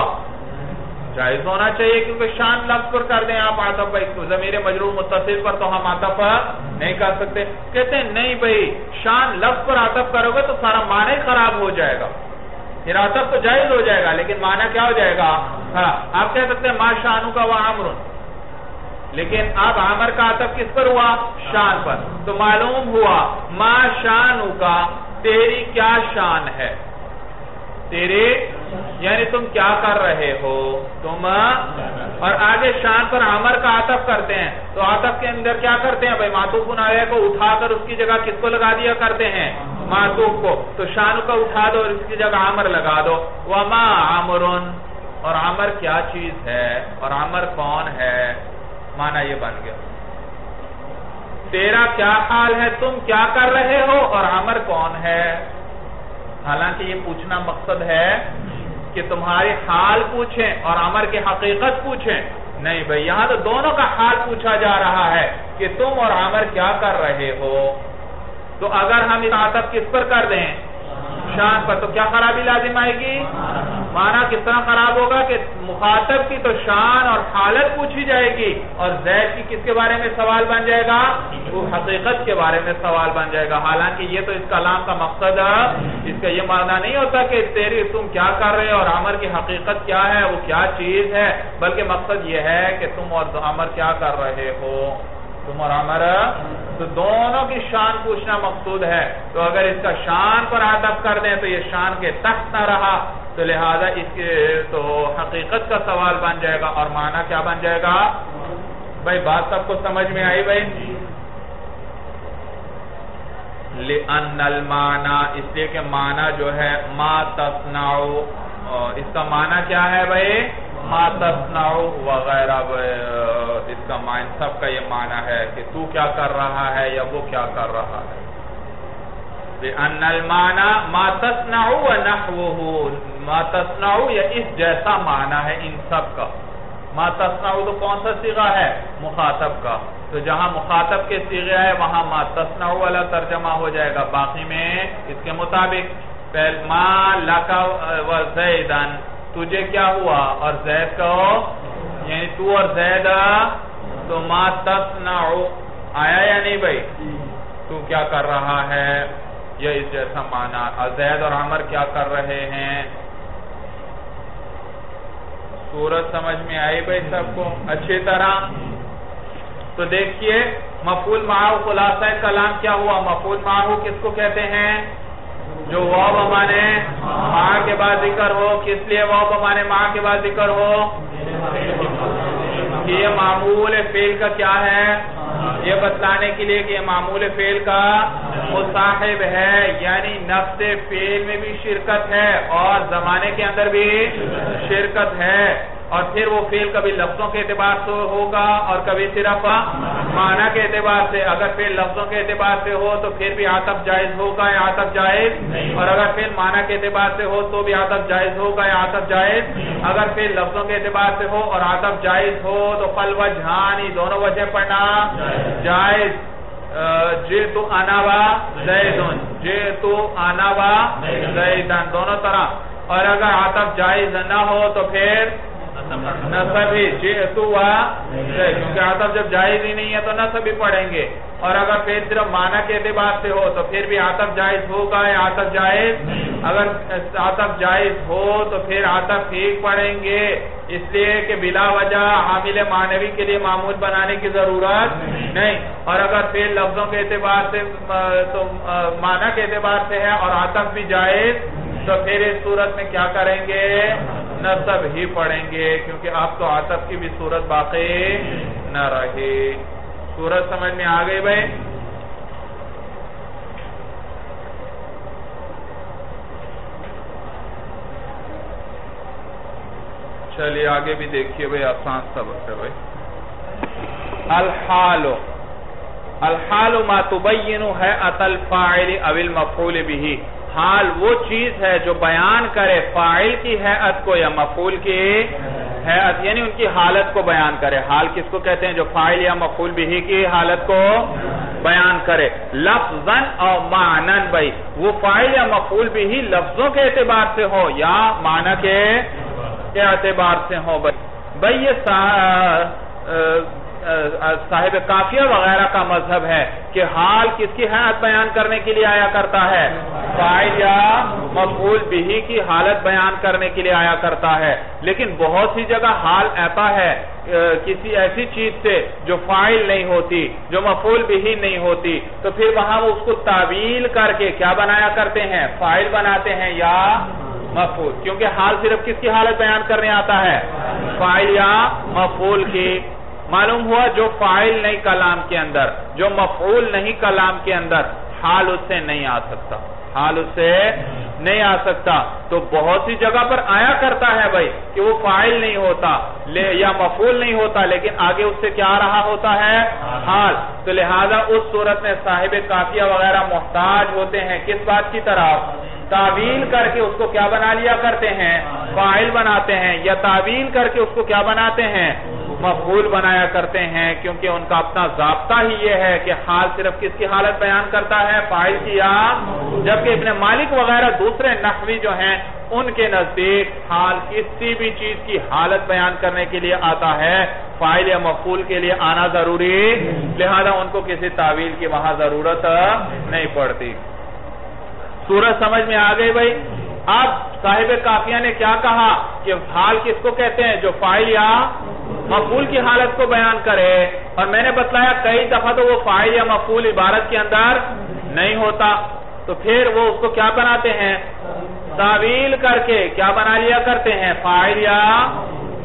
جائز ہونا چاہیے کیونکہ شان لفظ پر کر دیں آپ آتف بھائی ضمیر مجرور متصل پر تو ہم آتف نہیں کر سکتے۔ کہتے ہیں، نہیں بھائی، شان لفظ پر آتف کرو گے تو سارا معنی خراب ہو جائے گا۔ پھر آتف تو جائز ہو جائے گا، لیکن معنی کیا ہو جائے گا؟ ہاں، آپ کہہ سکتے ہیں، ما شانو کا وہ عمرن لیکن اب عمر کا آتف کس پر ہوا؟ شان پر۔ تو معلوم ہوا، ما شانو کا، تیری کیا شان ہے؟ تیرے یعنی تم کیا کر رہے ہو؟ تم اور آگے شان پر عمر کا عطف کرتے ہیں۔ تو عطف کے اندر کیا کرتے ہیں؟ بھائی ماتوف نعوے کو اٹھا کر اس کی جگہ کس کو لگا دیا کرتے ہیں؟ ماتوف کو۔ تو شان کو اٹھا دو اور اس کی جگہ عمر لگا دو۔ وما عمرن اور عمر کیا چیز ہے؟ اور عمر کون ہے؟ مانا یہ بن گیا۔ تیرا کیا حال ہے؟ تم کیا کر رہے ہو؟ اور عمر کون ہے؟ حالانکہ یہ پوچھنا مقصد ہے۔ کہ تمہارے حال پوچھیں اور عمر کے حقیقت پوچھیں۔ نہیں بھئی یہاں تو دونوں کا حال پوچھا جا رہا ہے کہ تم اور عمر کیا کر رہے ہو؟ تو اگر ہم اس کس پر کر دیں؟ شان پر تو کیا خرابی لازم آئے گی؟ معنی کس طرح خراب ہوگا کہ مخاطب کی تو شان اور حالت پوچھی جائے گی اور زید کی کس کے بارے میں سوال بن جائے گا؟ وہ حقیقت کے بارے میں سوال بن جائے گا۔ حالانکہ یہ تو اس کلام کا مقصد ہے۔ اس کا یہ معنی نہیں ہوتا کہ تیری تم کیا کر رہے ہو اور عمر کی حقیقت کیا ہے؟ وہ کیا چیز ہے؟ بلکہ مقصد یہ ہے کہ تم اور عمر کیا کر رہے ہو۔ تم اور عمر، تو دونوں کی شان پوچھنا مقصود ہے۔ تو اگر اس کا شان پر عطف کر دیں تو یہ شان کے تخت نہ رہا، تو لہذا اس کے تو حقیقت کا سوال بن جائے گا اور معنی کیا بن جائے گا؟ بھائی، بات سب کو سمجھ میں آئی بھائی؟ لِأَنَّ الْمَانَا اس لیے کہ معنی جو ہے، ما تصنعو اس کا معنی کیا ہے بھائی؟ ما تصنعو وغیرہ اس کا معنی، سب کا یہ معنی ہے کہ تو کیا کر رہا ہے یا وہ کیا کر رہا ہے۔ لِأَنَّ الْمَانَا مَا تَصْنَعُ وَنَحْوُهُ ما تصنعو یا اس جیسا معنی ہے ان سب کا۔ ما تصنعو تو کون سا سیغہ ہے؟ مخاطب کا۔ تو جہاں مخاطب کے سیغہ ہے وہاں ما تصنعو والا ترجمہ ہو جائے گا۔ باقی میں اس کے مطابق، پہل ما لکا تجھے کیا ہوا؟ اور زید کا یعنی تو اور زید تو ما تصنعو آیا یا نہیں بھائی؟ تو کیا کر رہا ہے؟ یہ اس جیسا معنی زید اور عمر کیا کر رہے ہیں؟ صورت سمجھ میں آئی بھائی سب کو؟ اچھی طرح۔ تو دیکھئے مفول معاو خلاصہ کلام کیا ہوا؟ مفول معاو کس کو کہتے ہیں؟ جو وہ بمانے ماں کے بعد ذکر ہو، کس لیے وہ بمانے ماں کے بعد ذکر ہو؟ کہ یہ معمول فیل کا کیا ہے؟ یہ بتلانے کے لیے کہ یہ معمول فیل کا مصاحب ہے یعنی نفس فیل میں بھی شرکت ہے اور زمانے کے اندر بھی شرکت ہے۔ اور پھر وہ فیل کبھی لفظوں کے اعتبار سے ہوگا اور کبھی صرف معنی کے اعتبار سے۔ اگر فیل لفظوں کے اعتبار سے ہو تو پھر بھی آتف جائز ہوگا یا آتف جائز؟ اور اگر فیل معنی کے اعتبار سے ہو تو بھی آتف جائز ہوگا یا آتف جائز؟ اگر فیل لفظوں کے اعتبار سے ہو اور آتف جائز ہو تو فل وجہانی، دونوں وجہ پڑھنا۔ جائز جیتو اناوا زیدن۔ جیتو اناوا زیدن، دونوں طرح۔ اور اگر عطف جائز نہ ہو تو پھر نصب ہی جیتو و کیونکہ عطف جب جائز ہی نہیں ہے تو نصب ہی پڑھیں گے۔ اور اگر پھر صرف معنی کے اعتبار سے ہو تو پھر بھی عطف جائز ہوگا یا عطف جائز؟ اگر عطف جائز ہو تو پھر عطف ٹھیک پڑھیں گے۔ اس لیے کہ بلا وجہ حامل معنوی کے لیے معمول بنانے کی ضرورت نہیں۔ اور اگر پھر لفظوں کے اعتبار سے تو معنی کے اعتبار سے ہے اور عطف بھی جائز تو پھر اس صورت میں کیا کریں گے؟ نصب ہی پڑھیں گے، کیونکہ اب تو عطف کی بھی صورت باقی نہ رہے۔ صورت سمجھ میں آ گئی بھائی؟ چلیے، آگے بھی دیکھیے بھائی، آسان سبق ہے بھائی۔ الحال الحال ما تبین ہے اتل فاعل اول مفعول بھی حال وہ چیز ہے جو بیان کرے فائل کی حیعت کو یا مفعول کی حیعت یعنی ان کی حالت کو بیان کرے۔ حال کس کو کہتے ہیں؟ جو فائل یا مفعول بھی کی حالت کو بیان کرے۔ لفظاً اور معنن بھائی، وہ فائل یا مفعول بھی لفظوں کے اعتبار سے ہو یا معنی کے اعتبار سے ہو بھائی۔ بھائی یہ صاحب کافیہ وغیرہ کا مذہب ہے کہ حال کس کی حیات بیان کرنے کے لیے آیا کرتا ہے؟ فائل یا مفعول بھی کی حالت بیان کرنے کے لیے آیا کرتا ہے۔ لیکن بہت سی جگہ حال ایسا ہے کسی ایسی چیز سے جو فائل نہیں ہوتی، جو مفعول بھی نہیں ہوتی، تو پھر وہاں وہ اس کو تعویل کر کے کیا بنایا کرتے ہیں؟ فائل بناتے ہیں یا مفعول۔ کیونکہ حال صرف کس کی حالت بیان کرنے آتا ہے؟ فائل یا مفعول کی۔ معلوم ہوا جو فائل نہیں کلام کے اندر جو مفعول نہیں کلام کے اندر حال اس سے نہیں آ سکتا۔ حال اس سے نہیں آ سکتا۔ تو بہت سی جگہ پر آیا کرتا ہے بھائی کہ وہ فائل نہیں ہوتا یا مفعول نہیں ہوتا لیکن آگے اس سے کیا آ رہا ہوتا ہے؟ حال۔ تو لہذا اس صورت میں صاحب کافیہ وغیرہ محتاج ہوتے ہیں۔ کس بات کی طرف؟ تعویل کر کے اس کو کیا بنا لیا کرتے ہیں؟ فائل بناتے ہیں۔ یا تعویل کر کے اس کو کیا بناتے ہیں؟ مفعول بنایا کرتے ہیں، کیونکہ ان کا اپنا ضابطہ ہی یہ ہے کہ حال صرف کس کی حالت بیان کرتا ہے فائل کی یا جبکہ ابن مالک وغیرہ دوسرے نحوی جو ہیں، ان کے نزدیک حال کسی بھی چیز کی حالت بیان کرنے کے لیے آتا ہے۔ فائل یا مفعول کے لیے آنا ضروری، لہذا ان کو کسی تعویل کی وہاں ضرورت نہیں پڑتی۔ سورج سمجھ میں آ گئی بھائی؟ اب صاحب کافیہ نے کیا کہا کہ حال کس کو کہتے ہیں؟ جو فائل یا مفعول کی حالت کو بیان کرے۔ اور میں نے بتلایا کئی دفعہ تو وہ فائل یا مفعول عبارت کے اندر نہیں ہوتا۔ تو پھر وہ اس کو کیا بناتے ہیں؟ تعویل کر کے کیا بنا لیا کرتے ہیں؟ فائل یا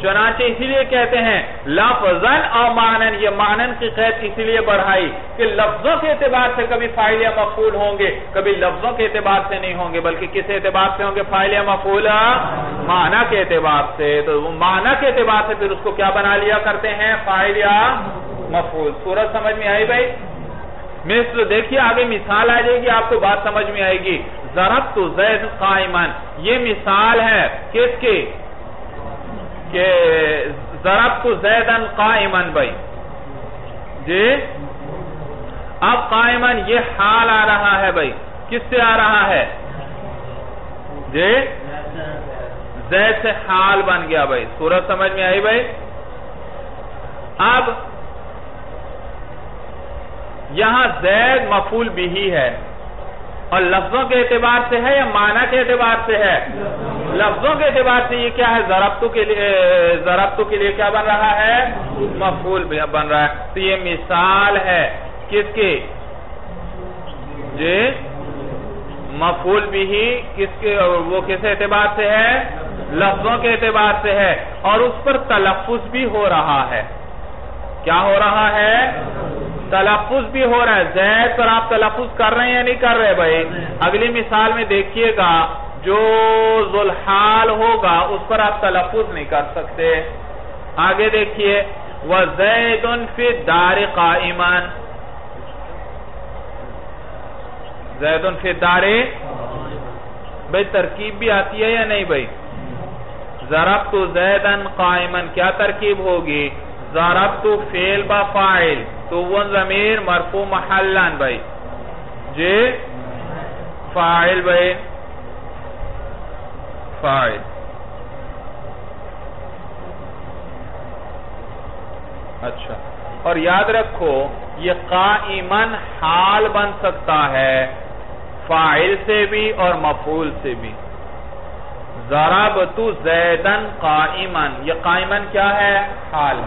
چنانچہ اسی لیے کہتے ہیں لفظن اور مانن، یہ مانن کی قید اسی لیے بڑھائی کہ لفظوں کے اعتبار سے کبھی فائل یا مفعول ہوں گے، کبھی لفظوں کے اعتبار سے نہیں ہوں گے، بلکہ کس اعتبار سے ہوں گے؟ فائل یا مفعول معنی کے اعتبار سے۔ تو معنی کے اعتبار سے پھر اس کو کیا بنا لیا کرتے ہیں؟ فائل یا مفعول۔ سورج سمجھ میں آئی بھائی؟ مثل دیکھیے، آگے مثال آ جائے گی، آپ کو بات سمجھ میں آئے گی۔ ضربت زید قائمن یہ مثال ہے، کس کی؟ کہ ضرب تو زیدن قائمن بھائی۔ جی؟ اب قائمن یہ حال آ رہا ہے بھائی۔ کس سے آ رہا ہے؟ جی؟ زید سے حال بن گیا بھائی۔ سورج سمجھ میں آئی بھائی؟ اب یہاں زید مفول بھی ہی ہے۔ اور لفظوں کے اعتبار سے ہے یا معنی کے اعتبار سے ہے؟ لفظوں کے اعتبار سے یہ کیا ہے؟ ضربتوں کے لیے کے لیے کیا بن رہا ہے؟ مفعول بن رہا ہے۔ تو یہ مثال ہے۔ کس کی؟ جی؟ مفعول بھی ہی کس کے وہ کس اعتبار سے ہے؟ لفظوں کے اعتبار سے ہے۔ اور اس پر تلفظ بھی ہو رہا ہے۔ کیا ہو رہا ہے؟ تلفظ بھی ہو رہا ہے۔ زید پر آپ تلفظ کر رہے ہیں یا نہیں کر رہے بھائی؟ اگلی مثال میں دیکھیے گا۔ جو ذوالحال ہوگا اس پر آپ تلفظ نہیں کر سکتے۔ آگے دیکھیے، وَزَيْدٌ فِي الدَّارِ قَائِمًا۔ زیدن فی الدَّارِ۔ بھئی ترکیب بھی آتی ہے یا نہیں بھئی ضربت زیدن قائمن کیا ترکیب ہوگی؟ ضربت فیل با فائل تو وہ ضمیر مرفو محلان بھائی۔ جی؟ فائل بھائی۔ فائل اچھا. اور یاد رکھو، یہ قائمن حال بن سکتا ہے فائل سے بھی اور مفعول سے بھی. ضربتو زیدن قائمن یہ قائمن کیا ہے؟ حال.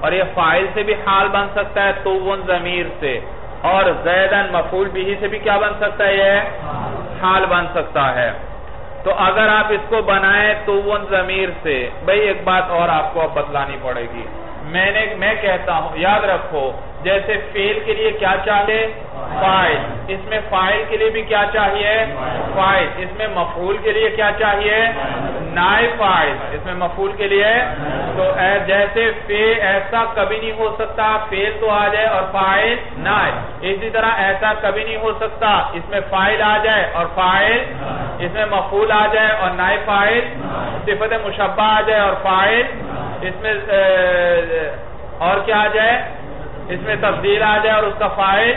اور یہ فائل سے بھی حال بن سکتا ہے تو ضمیر سے. اور زیدن مفعول بھی سے بھی کیا بن سکتا ہے؟ یہ حال بن سکتا ہے. تو اگر آپ اس کو بنائیں تو ضمیر سے، بھئی ایک بات اور آپ کو بتلانی پڑے گی۔ میں نے، میں کہتا ہوں، یاد رکھو، جیسے فیل کے لیے کیا چاہیے؟ فائل اس میں فائل کے لیے بھی کیا چاہیے؟ فائل اس میں مفعول کے لیے کیا چاہیے؟ نائب فائل اس میں مفعول کے لیے؟ تو جیسے ایسا کبھی نہیں ہو سکتا فیل تو آ جائے اور فائل نائب۔ اسی طرح ایسا کبھی نہیں ہو سکتا، اس میں فائل آ جائے اور فائل اس میں مفعول آ جائے اور نائب فائل صفت مشبہ آ جائے اور فائل اس میں اور کیا آ جائے؟ اس میں تبدیل آ جائے اور اس کا فائل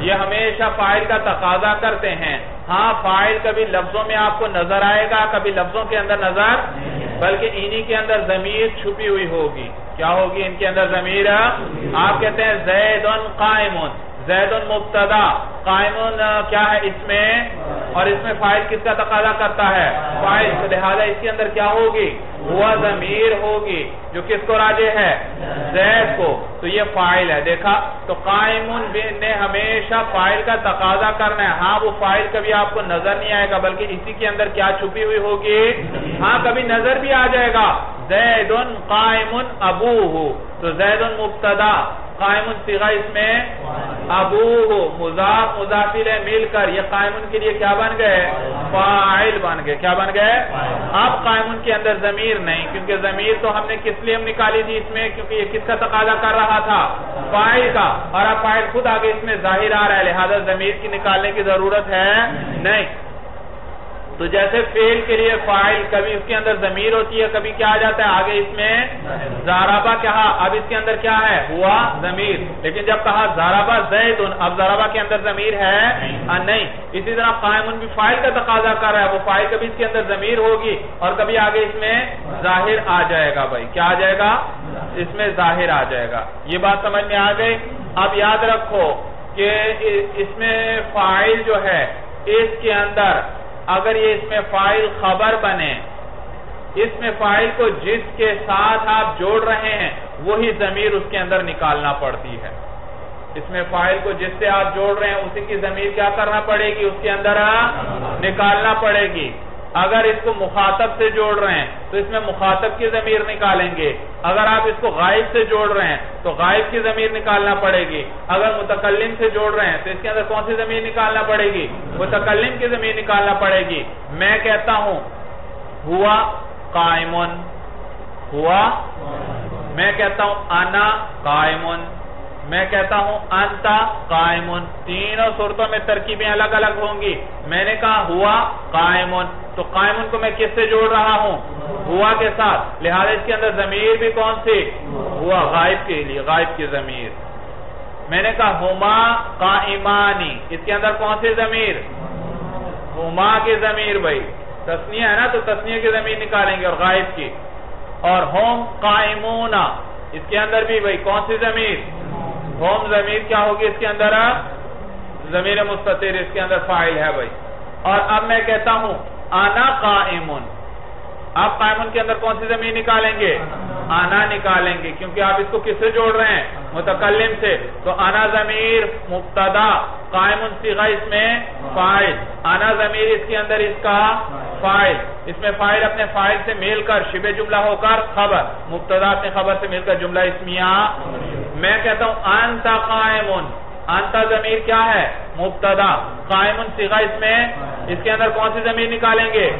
یہ ہمیشہ فائل کا تقاضا کرتے ہیں۔ ہاں فائل کبھی لفظوں میں آپ کو نظر آئے گا، کبھی لفظوں کے اندر نظر، بلکہ انہی کے اندر ضمیر چھپی ہوئی ہوگی۔ کیا ہوگی ان کے اندر ضمیر؟ آپ کہتے ہیں زید قائمون زید مبتدا قائمون کیا ہے اس میں؟ اور اس میں فائل کس کا تقاضا کرتا ہے؟ فائل لہذا اس کے اندر کیا ہوگی؟ وہ ضمیر ہوگی، جو کس کو راجے ہے؟ زید کو۔ تو یہ فائل ہے۔ دیکھا، تو قائمون نے ہمیشہ فائل کا تقاضا کرنا ہے۔ ہاں وہ فائل کبھی آپ کو نظر نہیں آئے گا، بلکہ اسی کے اندر کیا چھپی ہوئی ہوگی؟ ہاں کبھی نظر بھی آ جائے گا۔ زید قائم ابو تو زید مبتدا قائم سیغہ اس میں ابو مضاف، مضافر مل کر یہ قائمن کے لیے کیا بن گئے؟ فائل بن گئے۔ کیا بن گئے؟ اب قائمن کے اندر ضمیر نہیں، کیونکہ ضمیر تو ہم نے کس لیے نکالی تھی اس میں؟ کیونکہ یہ کس کا تقاضا کر رہا تھا؟ فائل کا۔ اور اب فائل خود آگے اس میں ظاہر آ رہا ہے، لہذا ضمیر کی نکالنے کی ضرورت ہے نہیں۔ تو جیسے فیل کے لیے فائل کبھی اس کے اندر ضمیر ہوتی ہے، کبھی کیا آ جاتا ہے؟ آگے اس میں زارابا کہا، اب اس کے اندر کیا ہے؟ ہوا ضمیر۔ لیکن جب کہا زارابا زیدن، اب زارابا کے اندر ضمیر ہے؟ نہیں۔ اسی طرح قائمن بھی فائل کا تقاضا کر رہا ہے، وہ فائل کبھی اس کے اندر ضمیر ہوگی اور کبھی آگے اس میں ظاہر آ جائے گا بھائی۔ کیا آ جائے گا؟ اس میں ظاہر آ جائے گا۔ یہ بات سمجھ میں آ گئی؟ اب یاد رکھو کہ اس میں فائل جو ہے، اس کے اندر اگر یہ اس میں فائل خبر بنے، اس میں فائل کو جس کے ساتھ آپ جوڑ رہے ہیں، وہی ضمیر اس کے اندر نکالنا پڑتی ہے۔ اس میں فائل کو جس سے آپ جوڑ رہے ہیں، اسی کی ضمیر کیا کرنا پڑے گی؟ اس کے اندر نکالنا پڑے گی۔ اگر اس کو مخاطب سے جوڑ رہے ہیں، تو اس میں مخاطب کی ضمیر نکالیں گے۔ اگر آپ اس کو غائب سے جوڑ رہے ہیں، تو غائب کی ضمیر نکالنا پڑے گی۔ اگر متکلم سے جوڑ رہے ہیں، تو اس کے اندر کون سی ضمیر نکالنا پڑے گی؟ متکلم کی ضمیر نکالنا پڑے گی۔ میں کہتا ہوں، ہوا قائمن ہوا؟ میں کہتا ہوں، انا قائمن میں کہتا ہوں، انتا قائمن تینوں صورتوں میں ترکیبیں الگ الگ ہوں گی۔ میں نے کہا، ہوا قائمن تو قائمن کو میں کس سے جوڑ رہا ہوں؟ ہوا کے ساتھ۔ لہذا اس کے اندر ضمیر بھی کون سی؟ ہوا غائب کے لیے، غائب کی ضمیر۔ میں نے کہا، ہما قائمانی۔ اس کے اندر کون سی ضمیر؟ ہما کی ضمیر بھائی۔ تسنیہ ہے نا، تو تسنیہ کی ضمیر نکالیں گے اور غائب کی۔ اور ہوم قائمونا۔ اس کے اندر بھی بھائی، کون سی ضمیر؟ ہوم ضمیر کیا ہوگی اس کے اندر؟ ضمیر مستطر اس کے اندر فائل ہے بھائی۔ اور اب میں کہتا ہوں آنا قائمون۔ آپ قائمون کے اندر کون سی زمین نکالیں گے؟ آنا نکالیں گے، کیونکہ آپ اس کو کس سے جوڑ رہے ہیں؟ متقلم سے۔ تو آنا ضمیر مبتدا قائمون سیغہ اس میں فائل آنا ضمیر اس کے اندر اس کا فائل اس میں فائل اپنے فائل سے مل کر، شبہ جملہ ہو کر، خبر۔ مبتدا اپنے خبر سے مل کر، جملہ اسمیہ۔ میں کہتا ہوں انتا قائمون انتا ضمیر کیا ہے؟ مبتدا۔ قائمون سیغہ اس میں، اس کے اندر کون سی زمین نکالیں گے؟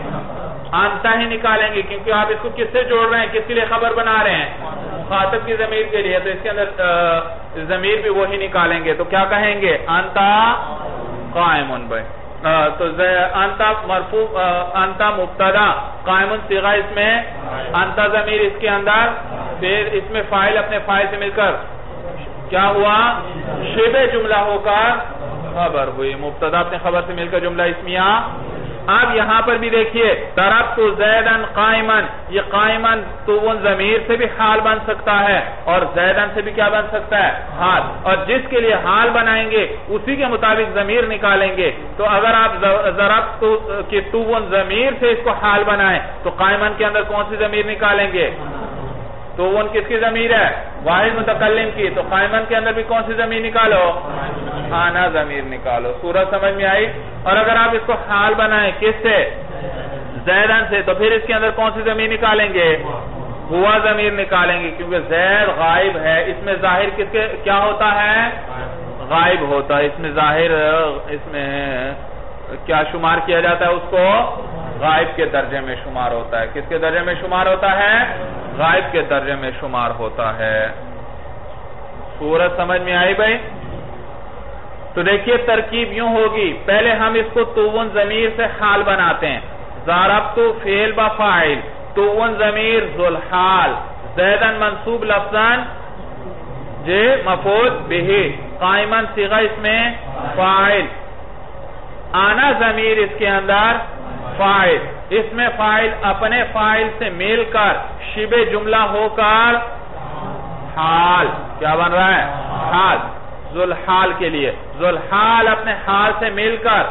آنتا ہی نکالیں گے کیونکہ آپ اس کو کس سے جوڑ رہے ہیں؟ کس کے لیے خبر بنا رہے ہیں؟ خاطب کی ضمیر کے لیے، تو اس کے اندر ضمیر بھی وہی نکالیں گے۔ تو کیا کہیں گے؟ انتا قائمن بھائی۔ تو انتا مرفوع انتا مبتدا قائمن سیغہ اس میں انتا ضمیر اس کے اندر، پھر اس میں فائل اپنے فائل سے مل کر۔ کیا ہوا؟ شبہ جملہ ہو کر خبر ہوئی۔ مبتدا اپنے خبر سے مل کر جملہ اسمیہ۔ اب یہاں پر بھی دیکھیے ترقت زیدن قائمن یہ قائمن تو وہ ضمیر سے بھی حال بن سکتا ہے اور زیدن سے بھی کیا بن سکتا ہے؟ حال۔ اور جس کے لیے حال بنائیں گے، اسی کے مطابق ضمیر نکالیں گے۔ تو اگر آپ ضربت کی تو وہ ضمیر سے اس کو حال بنائیں، تو قائمن کے اندر کون سی ضمیر نکالیں گے؟ تو وہ کس کی ضمیر ہے؟ واحد متقلم کی۔ تو قائمن کے اندر بھی کون سی ضمیر نکالو؟ آنا ضمیر نکالو۔ سورج سمجھ میں آئی؟ اور اگر آپ اس کو حال بنائیں، کس سے؟ زیدن سے۔ تو پھر اس کے اندر کون سی ضمیر نکالیں گے؟ ہوا ضمیر نکالیں گے۔ کیونکہ زید غائب ہے۔ اس میں ظاہر کس کے کیا ہوتا ہے؟ غائب ہوتا ہے۔ اس میں ظاہر اس میں کیا شمار کیا جاتا ہے اس کو؟ غائب کے درجے میں شمار ہوتا ہے۔ کس کے درجے میں شمار ہوتا ہے؟ غائب کے درجے میں شمار ہوتا ہے۔ سورج سمجھ میں آئی بھائی؟ تو دیکھیے ترکیب یوں ہوگی، پہلے ہم اس کو توون ضمیر سے حال بناتے ہیں۔ زاربتو فیل با فائل توون ضمیر ذوالحال زیدن منصوب لفظان جے مفود بہی قائمن سیغہ اس میں فائل آنا ضمیر اس کے اندر فائل۔ اس میں فائل اپنے فائل سے مل کر، شب جملہ ہو کر، حال۔ کیا بن رہا ہے؟ حال۔ ذوالحال کے لیے۔ ذوالحال اپنے حال سے مل کر،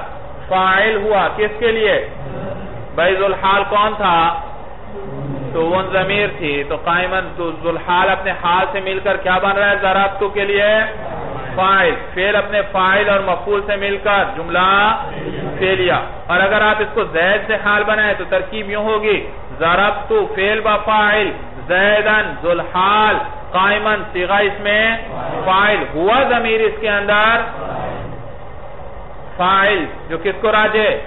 فائل ہوا۔ کس کے لیے؟ بھائی ذوالحال کون تھا؟ تو وہ ضمیر تھی۔ تو قائمن تو ذوالحال اپنے حال سے مل کر کیا بن رہا ہے؟ ذرابتو کے لیے۔ فائل۔ فیل اپنے فائل اور مفول سے مل کر، جملہ۔ فیلیا اور اگر آپ اس کو زید سے حال بنائیں تو ترکیب یوں ہوگی، ضربتو فیل با فائل زیدن ذوالحال قائمن سیغہ اس میں فائل ہوا ضمیر اس کے اندر؟ فائل جو کس کو راجے؟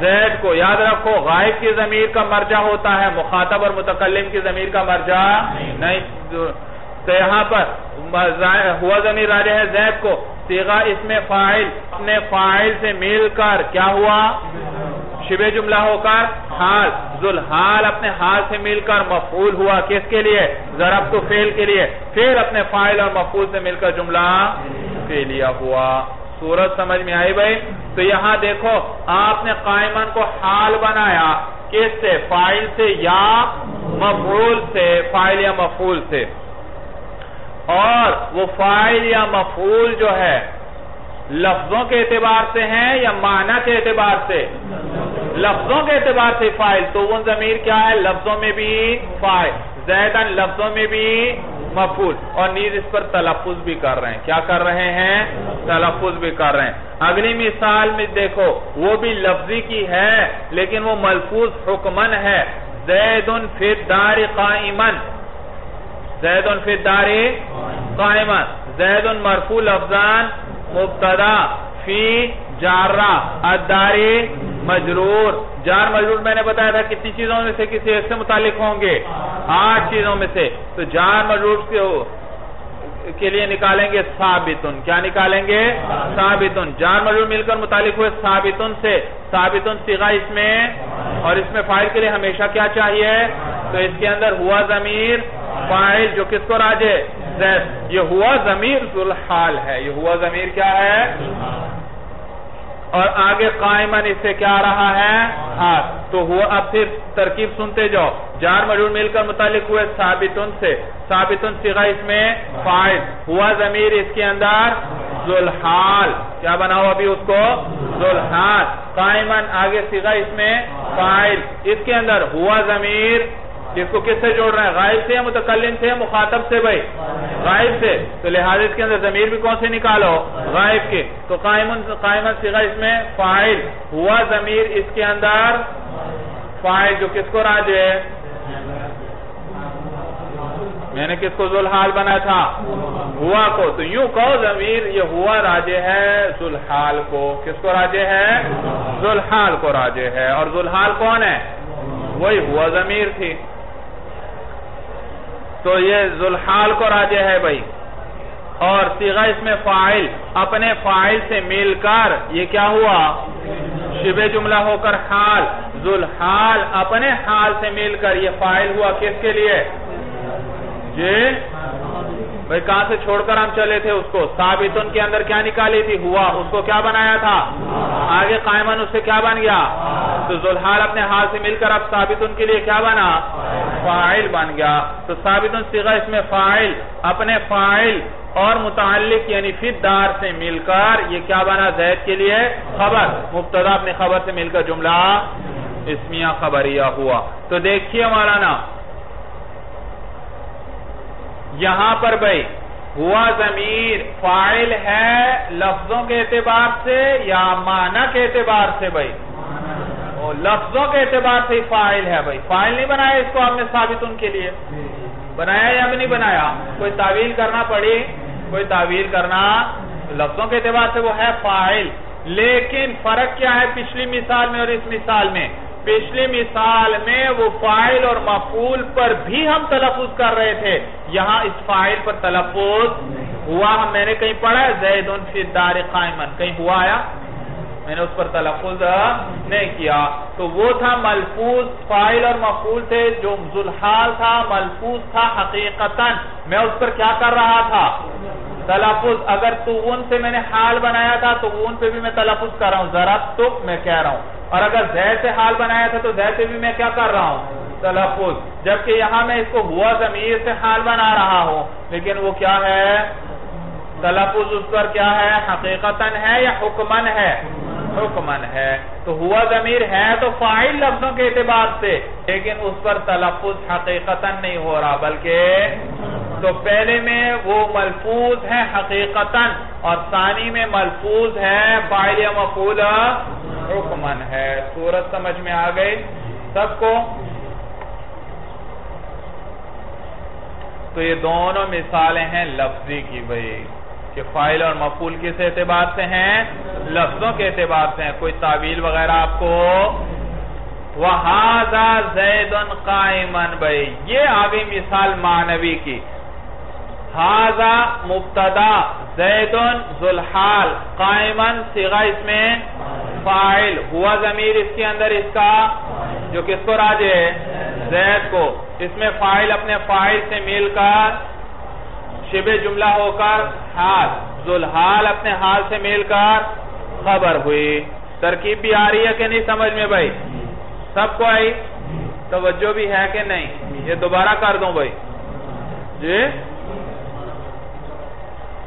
زید کو۔ یاد رکھو، غائب کی ضمیر کا مرجع ہوتا ہے، مخاطب اور متقلم کی ضمیر کا مرجع نہیں۔ تو یہاں پر ہوا ضمیر راجع ہے زید کو، سیغہ اس میں فائل اپنے فائل سے مل کر، کیا ہوا؟ شبہ جملہ ہو کر، حال، ذوالحال اپنے حال سے مل کر، مفعول ہوا کس کے لیے؟ ضرب تو فیل کے لیے۔ پھر اپنے فائل اور مفعول سے مل کر جملہ فیلیا ہوا۔ صورت سمجھ میں آئی بھائی؟ تو یہاں دیکھو، آپ نے قائمن کو حال بنایا، کس سے؟ فائل سے یا مفعول سے فائل یا مفعول سے۔ اور وہ فائل یا مفعول جو ہے، لفظوں کے اعتبار سے ہیں یا معنی کے اعتبار سے؟ لفظوں کے اعتبار سے فائل تو وہ ضمیر کیا ہے؟ لفظوں میں بھی فائل زیدن لفظوں میں بھی مفعول۔ اور نیز اس پر تلفظ بھی کر رہے ہیں۔ کیا کر رہے ہیں؟ تلفظ بھی کر رہے ہیں۔ اگلی مثال میں دیکھو، وہ بھی لفظی کی ہے، لیکن وہ ملفوظ حکمن ہے۔ زید فی الدار قائمن زید فی الدار قائمن زید مرفوع لفظان مبتدا فی جارہ. الداری مجرور. جار مجرور میں نے بتایا تھا کتنی چیزوں میں سے کسی ایک سے متعلق ہوں گے؟ آٹھ چیزوں میں سے. تو جار مجرور کے لیے نکالیں گے ثابتن. کیا نکالیں گے؟ ثابتن. جار مجرور مل کر متعلق ہوئے ثابتن سے. ثابتن سیغہ اس میں اور اس میں فائل کے لیے ہمیشہ کیا چاہیے؟ تو اس کے اندر ہوا ضمیر فائل جو کس کو راجے؟ زید. یہ ہوا ضمیر ذوالحال ہے. یہ ہوا ضمیر کیا ہے؟ اور آگے قائمن اس سے کیا رہا ہے؟ ہاتھ تو ہوا اب پھر ترکیب سنتے جاؤ. جار مجرور مل کر متعلق ہوئے ثابتن سے. ثابتن سیغہ اس میں فائد ہوا ضمیر اس کے اندر ذوالحال. کیا بناؤ ابھی اس کو؟ ذوالحال. قائمن آگے سیغہ اس میں فائد اس کے اندر ہوا ضمیر جس کو کس سے جوڑ رہا ہے غائب سے یا سے یا مخاطب سے بھائی؟ غائب سے۔ تو لہذا اس کے اندر ضمیر بھی کون سے نکالو غائب کے۔ تو قائمن سیغہ اس میں فائل ہوا ضمیر اس کے اندر فائل جو کس کو راج ہے؟ میں نے کس کو ذوالحال بنا تھا؟ ہوا کو۔ تو یوں کہو ضمیر یہ ہوا راجے ہے، ذوالحال کو۔ کس کو راجے ہے؟ ذوالحال کو راجے ہے۔ اور ذوالحال کون ہے؟ وہی ہوا ضمیر تھی۔ تو یہ ذوالحال کو راجے ہے بھائی۔ اور سیغہ اس میں فائل اپنے فائل سے مل کر، یہ کیا ہوا؟ شبہ جملہ ہو کر حال، ذوالحال اپنے حال سے مل کر، یہ فائل ہوا کس کے لیے؟ جی؟ بھئی کہاں سے چھوڑ کر ہم چلے تھے اس کو؟ ثابتن کے اندر کیا نکالی تھی؟ ہوا۔ اس کو کیا بنایا تھا؟ آگے قائمن اس سے کیا بن گیا؟ تو ذلحال اپنے ہاتھ سے مل کر اب ثابتن کے لیے کیا بنا؟ فائل بن گیا۔ تو ثابتن سیغہ اس میں فائل اپنے فائل اور متعلق یعنی فت دار سے مل کر یہ کیا بنا؟ زید کے لیے خبر۔ مبتدا اپنے خبر سے مل کر جملہ اسمیہ خبریہ ہوا۔ تو دیکھیے مولانا یہاں پر بھائی، ہوا ضمیر فائل ہے لفظوں کے اعتبار سے یا معنی کے اعتبار سے بھائی؟ لفظوں کے اعتبار سے فائل ہے بھائی۔ فائل نہیں بنایا اس کو آپ نے ثابت ان کے لیے۔ بنایا یا بھی نہیں بنایا؟ کوئی تعویل کرنا پڑی، کوئی تعویل کرنا لفظوں کے اعتبار سے وہ ہے فائل لیکن فرق کیا ہے پچھلی مثال میں اور اس مثال میں؟ پچھلی مثال میں وہ فائل اور مفعول پر بھی ہم تلفظ کر رہے تھے۔ یہاں اس فائل پر تلفظ ہوا میں نے کہیں پڑھا ہے زیدن فی الدار قائمن کہیں ہوا آیا؟ میں نے اس پر تلفظ نہیں کیا۔ تو وہ تھا ملفوظ، فائل اور مفعول تھے جو ذلحال تھا، ملفوظ تھا حقیقتا۔ میں اس پر کیا کر رہا تھا؟ تلفظ۔ اگر تو ان سے میں نے حال بنایا تھا، تو ان پہ بھی میں تلفظ کر رہا ہوں۔ ذرا تو میں کہہ رہا ہوں۔ اور اگر زید سے حال بنایا تھا تو زید سے بھی میں کیا کر رہا ہوں؟ تلفظ۔ جبکہ یہاں میں اس کو ہوا ضمیر سے حال بنا رہا ہوں، لیکن وہ کیا ہے؟ تلفظ اس پر کیا ہے؟ حقیقتاً ہے یا حکمن ہے؟ حکمن ہے۔ تو ہوا ضمیر ہے تو فائل لفظوں کے اعتبار سے، لیکن اس پر تلفظ حقیقتاً نہیں ہو رہا، بلکہ تو پہلے میں وہ ملفوظ ہے حقیقتاً اور ثانی میں ملفوظ ہے فائل یا مفعول حکمن ہے۔ صورت سمجھ میں آ گئی؟ سب کو؟ تو یہ دونوں مثالیں ہیں لفظی کی بھئی کہ فائل اور مفعول کس اعتبار سے ہیں؟ لفظوں کے اعتبار سے ہیں۔ کوئی تعویل وغیرہ آپ کو؟ وَحَاذَا زَيْدٌ قَائِمًا بھئی یہ آگئی مثال معنوی کی۔ حاضا مبتدا زیدن ذلحال۔ قائمن سیغہ اس میں فائل۔ ہوا ضمیر اس کے اندر اس کا جو کس کو راجے؟ ہے زید کو۔ اس میں فائل اپنے فائل سے مل کر شبہ جملہ ہو کر حال ذلحال اپنے حال سے مل کر خبر ہوئی۔ ترکیب بھی آ رہی ہے کہ نہیں سمجھ میں بھائی؟ سب کو آئی؟ توجہ بھی ہے کہ نہیں؟ یہ دوبارہ کر دوں بھائی۔ جی؟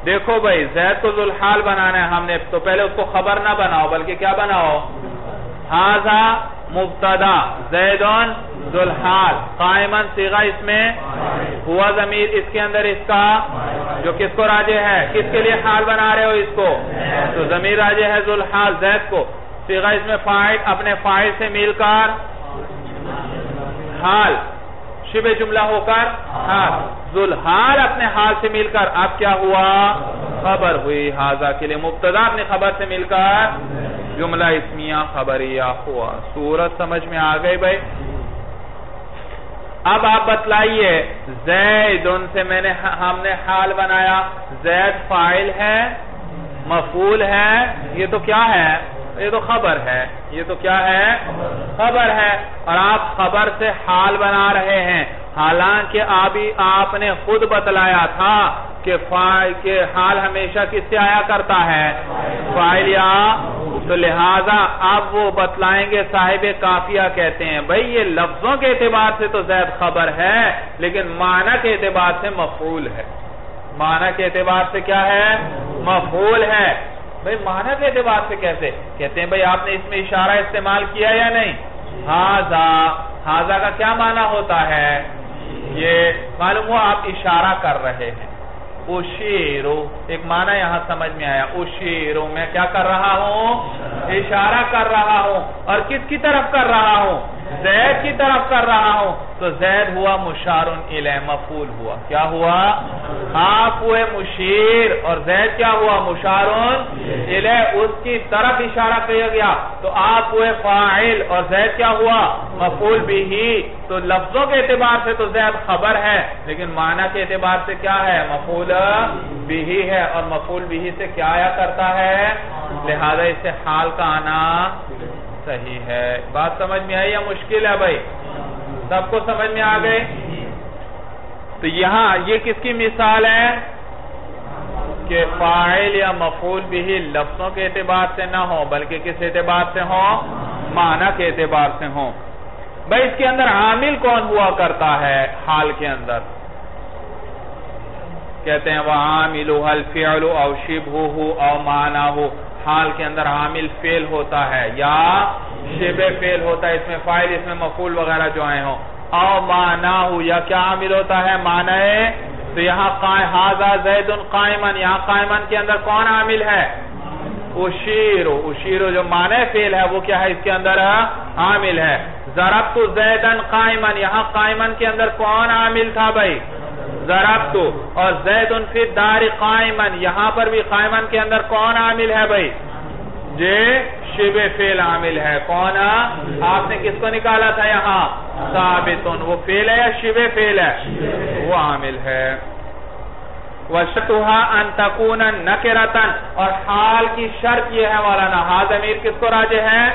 دیکھو بھائی، زید کو ذلحال بنانا ہے ہم نے، تو پہلے اس کو خبر نہ بناؤ، بلکہ کیا بناؤ؟ حاضا مبتدا، زیدون ذلحال قائمن سیغہ اس میں، ہوا ضمیر اس کے اندر اس کا، جو کس کو راجے ہے، کس کے لیے حال بنا رہے ہو اس کو؟ تو ضمیر راجے ہے ذلحال زید کو۔ سیغہ اس میں فائل اپنے فائل سے مل کر، حال، شبہ جملہ ہو کر، حال ذلحال اپنے حال سے مل کر۔ اب کیا ہوا؟ خبر ہوئی۔ حاضہ کے لیے مبتدا اپنے خبر سے مل کر۔ جملہ اسمیہ، خبریہ، ہوا۔ صورت سمجھ میں آگئی بھئی اب آپ بتلائیے، زید، ان سے میں نے ہم نے حال بنایا۔ زید فائل ہے، مفعول ہے، یہ تو کیا ہے؟ یہ تو خبر ہے، یہ تو کیا ہے؟ خبر ہے۔ اور آپ خبر سے حال بنا رہے ہیں۔ حالانکہ ابھی آپ نے خود بتلایا تھا کہ حال ہمیشہ کس سے آیا کرتا ہے؟ فائل یا تو لہٰذا اب وہ بتلائیں گے، صاحب کافیہ کہتے ہیں۔ بھئی یہ لفظوں کے اعتبار سے تو زید خبر ہے، لیکن معنی کے اعتبار سے مفعول ہے۔ معنی کے اعتبار سے کیا ہے؟ مفعول ہے۔ بھئی معنی کے اعتبار سے کیسے؟ کہتے ہیں بھئی آپ نے اس میں اشارہ استعمال کیا یا نہیں؟ ہاضا ہاضا کا کیا معنی ہوتا ہے؟ یہ معلوم ہوا آپ اشارہ کر رہے ہیں۔ اشیرو ایک معنی یہاں سمجھ میں آیا۔ اشیرو میں کیا کر رہا ہوں؟ اشارہ کر رہا ہوں۔ اور کس کی طرف کر رہا ہوں؟ زید کی طرف کر رہا ہوں، تو زید ہوا مشارن الہ مفول ہوا۔ کیا ہوا؟ آپ ہوئے مشیر۔ اور زید کیا ہوا؟ مشارن الہ اس کی طرف اشارہ کیا گیا، تو آپ ہوئے فائل اور زید کیا ہوا؟ مفول بھی ہی۔ تو لفظوں کے اعتبار سے تو زید خبر ہے، لیکن معنی کے اعتبار سے کیا ہے؟ مفول بھی ہی ہے۔ اور مفول بھی ہی سے کیا آیا کرتا ہے؟ لہذا اس سے حال کا آنا صحیح ہے۔ بات سمجھ میں آئی یا مشکل ہے بھائی؟ سب کو سمجھ میں آ گئے؟ تو یہاں یہ کس کی مثال ہے؟ کہ فائل یا مفعول بھی لفظوں کے اعتبار سے نہ ہو بلکہ کس اعتبار سے ہو معنی کے اعتبار سے ہو بھئی اس کے اندر عامل کون ہوا کرتا ہے حال کے اندر؟ کہتے ہیں وہ عاملُهَا الْفِعْلُ او شِبْهُهُ او مَعْنَاهُ۔ حال کے اندر عامل فیل ہوتا ہے یا شبہ فیل ہوتا ہے، اس میں فائل اس میں مفعول وغیرہ جو آئے ہوں۔ او معناہو، یا کیا عامل ہوتا ہے؟ معنی تو یہاں حاضر زید قائمن یہاں قائمن کے اندر کون عامل ہے؟ اشیرو۔ اشیرو جو معنی فیل ہے، وہ کیا ہے؟ اس کے اندر عامل ہے۔ ضربت زیدن قائمن یہاں قائمن کے اندر کون عامل تھا بھائی؟ ضربتو اور زید فی دار قائمن یہاں پر بھی قائمن کے اندر کون عامل ہے بھائی؟ جے شب فیل عامل ہے۔ کون؟ آپ نے کس کو نکالا تھا یہاں؟ ثابتن۔ وہ فیل ہے یا شب فیل ہے؟ وہ عامل ہے۔ وَشَتُهَا أَن تَكُونَ نَكِرَةً۔ اور حال کی شرط یہ ہے مولانا، حال امیر کس کو راجے ہے؟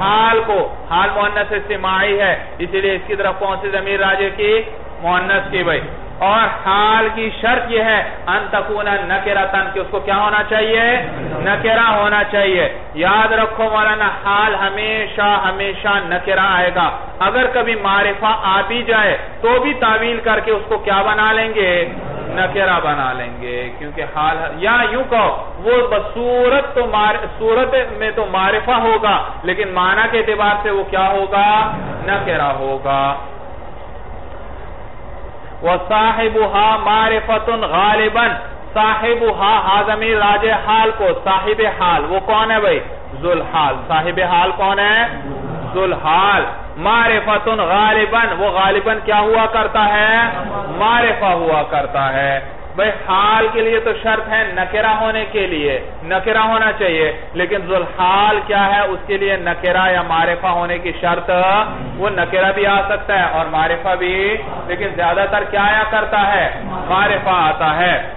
حال کو۔ حال مونس استماعی ہے۔ اسی لیے اس کی طرف کون سی ضمیر راجے کی؟ مونس کی بھئی اور حال کی شرط یہ ہے، ان تکون نکرتن کہ اس کو کیا ہونا چاہیے؟ نکرہ ہونا چاہیے۔ یاد رکھو مولانا، حال ہمیشہ ہمیشہ نکرہ آئے گا۔ اگر کبھی معرفہ آ بھی جائے، تو بھی تعویل کر کے اس کو کیا بنا لیں گے؟ نکرہ بنا لیں گے۔ کیونکہ حال یا یوں کہو، وہ بصورت تو صورت میں تو معرفہ ہوگا، لیکن معنی کے اعتبار سے وہ کیا ہوگا؟ نکرہ ہوگا۔ وَصَاحِبُهَا مَعْرِفَةٌ غَالِبًا. صاحبها حاضمی راج حال کو، صاحب حال. وہ کون ہے بھئی ذوالحال. صاحب حال کون ہے؟ ذوالحال. معرفتن غالباً. وہ غالباً کیا ہوا کرتا ہے؟ معرفہ ہوا کرتا ہے۔ بھئی حال کے لیے تو شرط ہے نکرہ ہونے کے لیے، نکرہ ہونا چاہیے، لیکن ذوالحال کیا ہے؟ اس کے لیے نکرہ یا معرفہ ہونے کی شرط وہ نکرہ بھی آ سکتا ہے اور معرفہ بھی، لیکن زیادہ تر کیا آیا کرتا ہے؟ معرفہ آتا ہے۔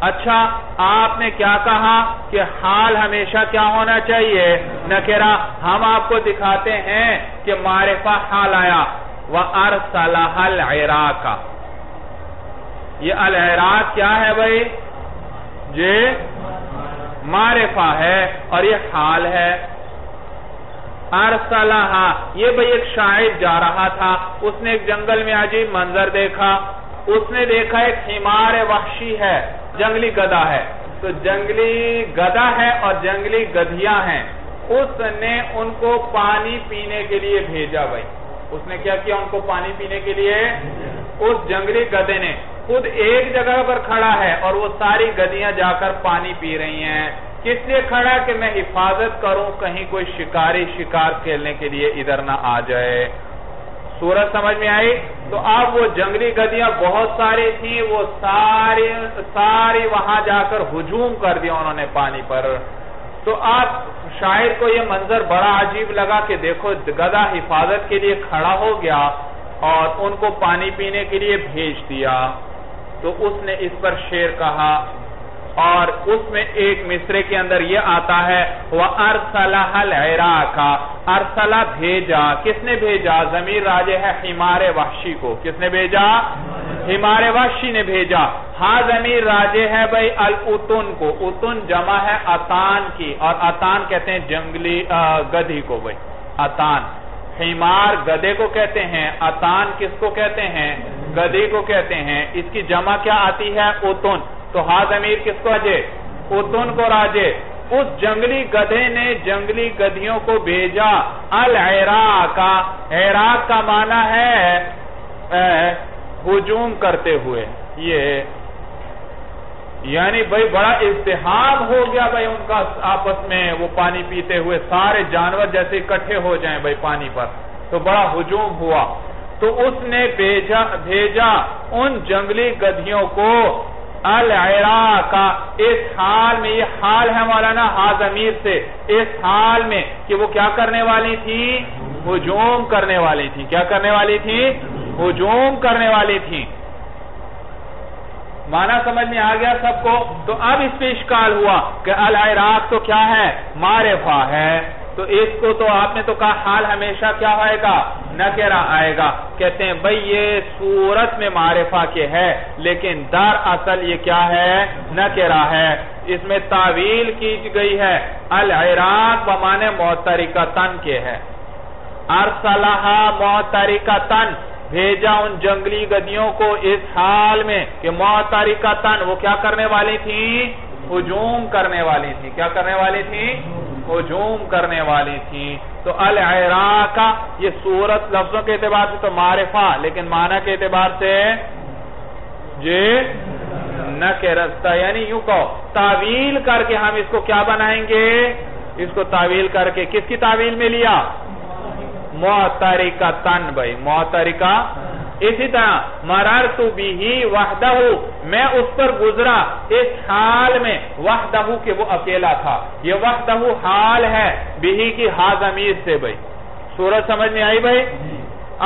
اچھا آپ نے کیا کہا کہ حال ہمیشہ کیا ہونا چاہیے؟ نکرہ۔ ہم آپ کو دکھاتے ہیں کہ معرفہ حال آیا۔ وَأَرْسَلَهَا الْعِرَاقَ۔ یہ العراق کیا ہے بھئی جی معرفہ ہے اور یہ حال ہے۔ ارسلہا، یہ بھئی ایک شاہد جا رہا تھا۔ اس نے ایک جنگل میں عجیب منظر دیکھا۔ اس نے دیکھا ایک حمار وحشی ہے، جنگلی گدہ ہے۔ تو جنگلی گدہ ہے اور جنگلی گدھیاں ہیں۔ اس نے ان کو پانی پینے کے لیے بھیجا بھئی اس نے کیا کیا ان کو پانی پینے کے لیے؟ اس جنگلی گدے نے۔ خود ایک جگہ پر کھڑا ہے اور وہ ساری گدیاں جا کر پانی پی رہی ہیں۔ کس لیے کھڑا کہ میں حفاظت کروں کہیں کوئی شکاری شکار کھیلنے کے لیے ادھر نہ آ جائے۔ صورت سمجھ میں آئی؟ تو اب وہ جنگلی گدیاں بہت ساری تھیں، وہ ساری ساری وہاں جا کر ہجوم کر دیا انہوں نے پانی پر۔ تو آپ شاعر کو یہ منظر بڑا عجیب لگا کہ دیکھو گدہ حفاظت کے لیے کھڑا ہو گیا اور ان کو پانی پینے کے لیے بھیج دیا۔ تو اس نے اس پر شیر کہا اور اس میں ایک مصرے کے اندر یہ آتا ہے وَأَرْسَلَهَا الْعِرَاقَ، ارسلہ بھیجا۔ کس نے بھیجا؟ ضمیر راجے ہے حمار وحشی کو۔ کس نے بھیجا؟ حمار وحشی نے بھیجا۔ ہاں ضمیر راجے ہے بھئی الاتن کو۔ اتن جمع ہے اتان کی اور اتان کہتے ہیں جنگلی گدھی کو بھئی اتان۔ حمار گدے کو کہتے ہیں اتان کس کو کہتے ہیں؟ گدھی کو کہتے ہیں۔ اس کی جمع کیا آتی ہے؟ اتن۔ تو ہاتھ امیر کس کو اجے اتن کو راجے۔ اس جنگلی گدھے نے جنگلی گدھیوں کو بھیجا۔ العراق۔ کا عراق کا معنی ہے ہجوم کرتے ہوئے۔ یہ یعنی بھئی بڑا ازدحام ہو گیا بھئی ان کا آپس میں، وہ پانی پیتے ہوئے سارے جانور جیسے اکٹھے ہو جائیں بھئی پانی پر۔ تو بڑا ہجوم ہوا۔ تو اس نے بھیجا ان جنگلی گدھیوں کو، العراق کا اس حال میں، یہ حال ہے مولانا حاض امیر سے، اس حال میں کہ وہ کیا کرنے والی تھی؟ ہجوم کرنے والی تھی۔ کیا کرنے والی تھی؟ ہجوم کرنے والی تھی۔ معنی سمجھ میں آ گیا سب کو؟ تو اب اس پہ اشکال ہوا کہ العراق تو کیا ہے؟ معرفہ ہے۔ تو اس کو تو آپ نے تو کہا حال ہمیشہ کیا ہوئے گا؟ نکرہ آئے گا۔ کہتے ہیں بھئی یہ صورت میں معرفہ کے ہے، لیکن در اصل یہ کیا ہے؟ نکرہ ہے۔ اس میں تعویل کی گئی ہے۔ العراق بمانے محترکتن کے ہے۔ ارسلہا محترکتن بھیجا ان جنگلی گدیوں کو اس حال میں کہ محترکتن وہ کیا کرنے والی تھی ہجوم کرنے والی تھی کیا کرنے والی تھی ہجوم کرنے والی تھی تو العراق یہ صورت لفظوں کے اعتبار سے تو معرفہ، لیکن معنی کے اعتبار سے جی نہ کہ رستہ یعنی یوں کہو، تعویل کر کے ہم اس کو کیا بنائیں گے؟ اس کو تعویل کر کے کس کی تعویل میں لیا؟ محترکہ تن بھائی محترکہ اسی طرح مررت بھی وحدہ میں اس پر گزرا، اس حال میں وحدہ کہ وہ اکیلا تھا۔ یہ وحدہ حال ہے بھی کی حاضمیر سے بھائی۔ سورج سمجھ میں آئی بھائی؟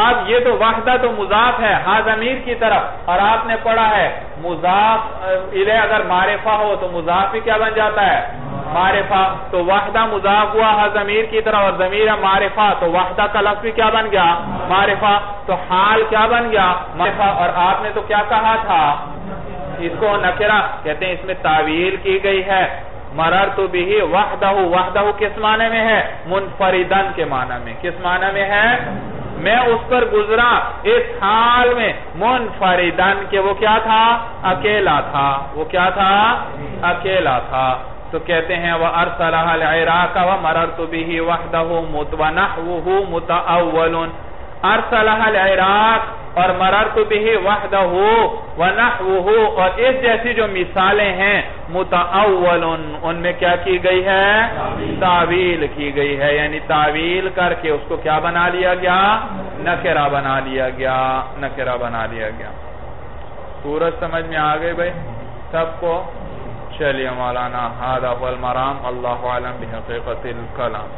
اب یہ تو وحدہ تو مضاف ہے حاضمیر کی طرف، اور آپ نے پڑھا ہے، مضاف الہ اگر معرفہ ہو تو مضاف بھی کیا بن جاتا ہے؟ معرفہ، تو وحدہ مضاف ہوا ہے ضمیر کی طرح اور ضمیر معرفہ، تو وحدہ کا لفظ بھی کیا بن گیا؟ معرفہ، تو حال کیا بن گیا؟ معرفہ، اور آپ نے تو کیا کہا تھا؟ اس کو نکرہ، کہتے ہیں اس میں تعویل کی گئی ہے۔ مرر تو بھی وحدہ وحدہ کس معنی میں ہے؟ منفردن کے معنی میں۔ کس معنی میں ہے؟ میں اس پر گزرا اس حال میں منفردن کہ وہ کیا تھا؟ اکیلا تھا۔ وہ کیا تھا؟ اکیلا تھا۔ تو کہتے ہیں، وَأَرْسَلَهَا الْعِرَاقَ وَمَرَرْتُ بِهِ وَحْدَهُ مُتْوَنَحْوُهُ مُتَأَوَّلٌ۔ ارسلہ العراق اور مررت به وحده ونحوه اور اس جیسی جو مثالیں ہیں متاول ان میں کیا کی گئی ہے؟ تعویل کی گئی ہے یعنی تعویل کر کے اس کو کیا بنا لیا گیا؟ نکرہ بنا لیا گیا نکرہ بنا لیا گیا۔ سورج سمجھ میں آگئے بھئی سب کو؟ چلیے مولانا هذا هو المرام اللہ علم بحقیقت الکلام۔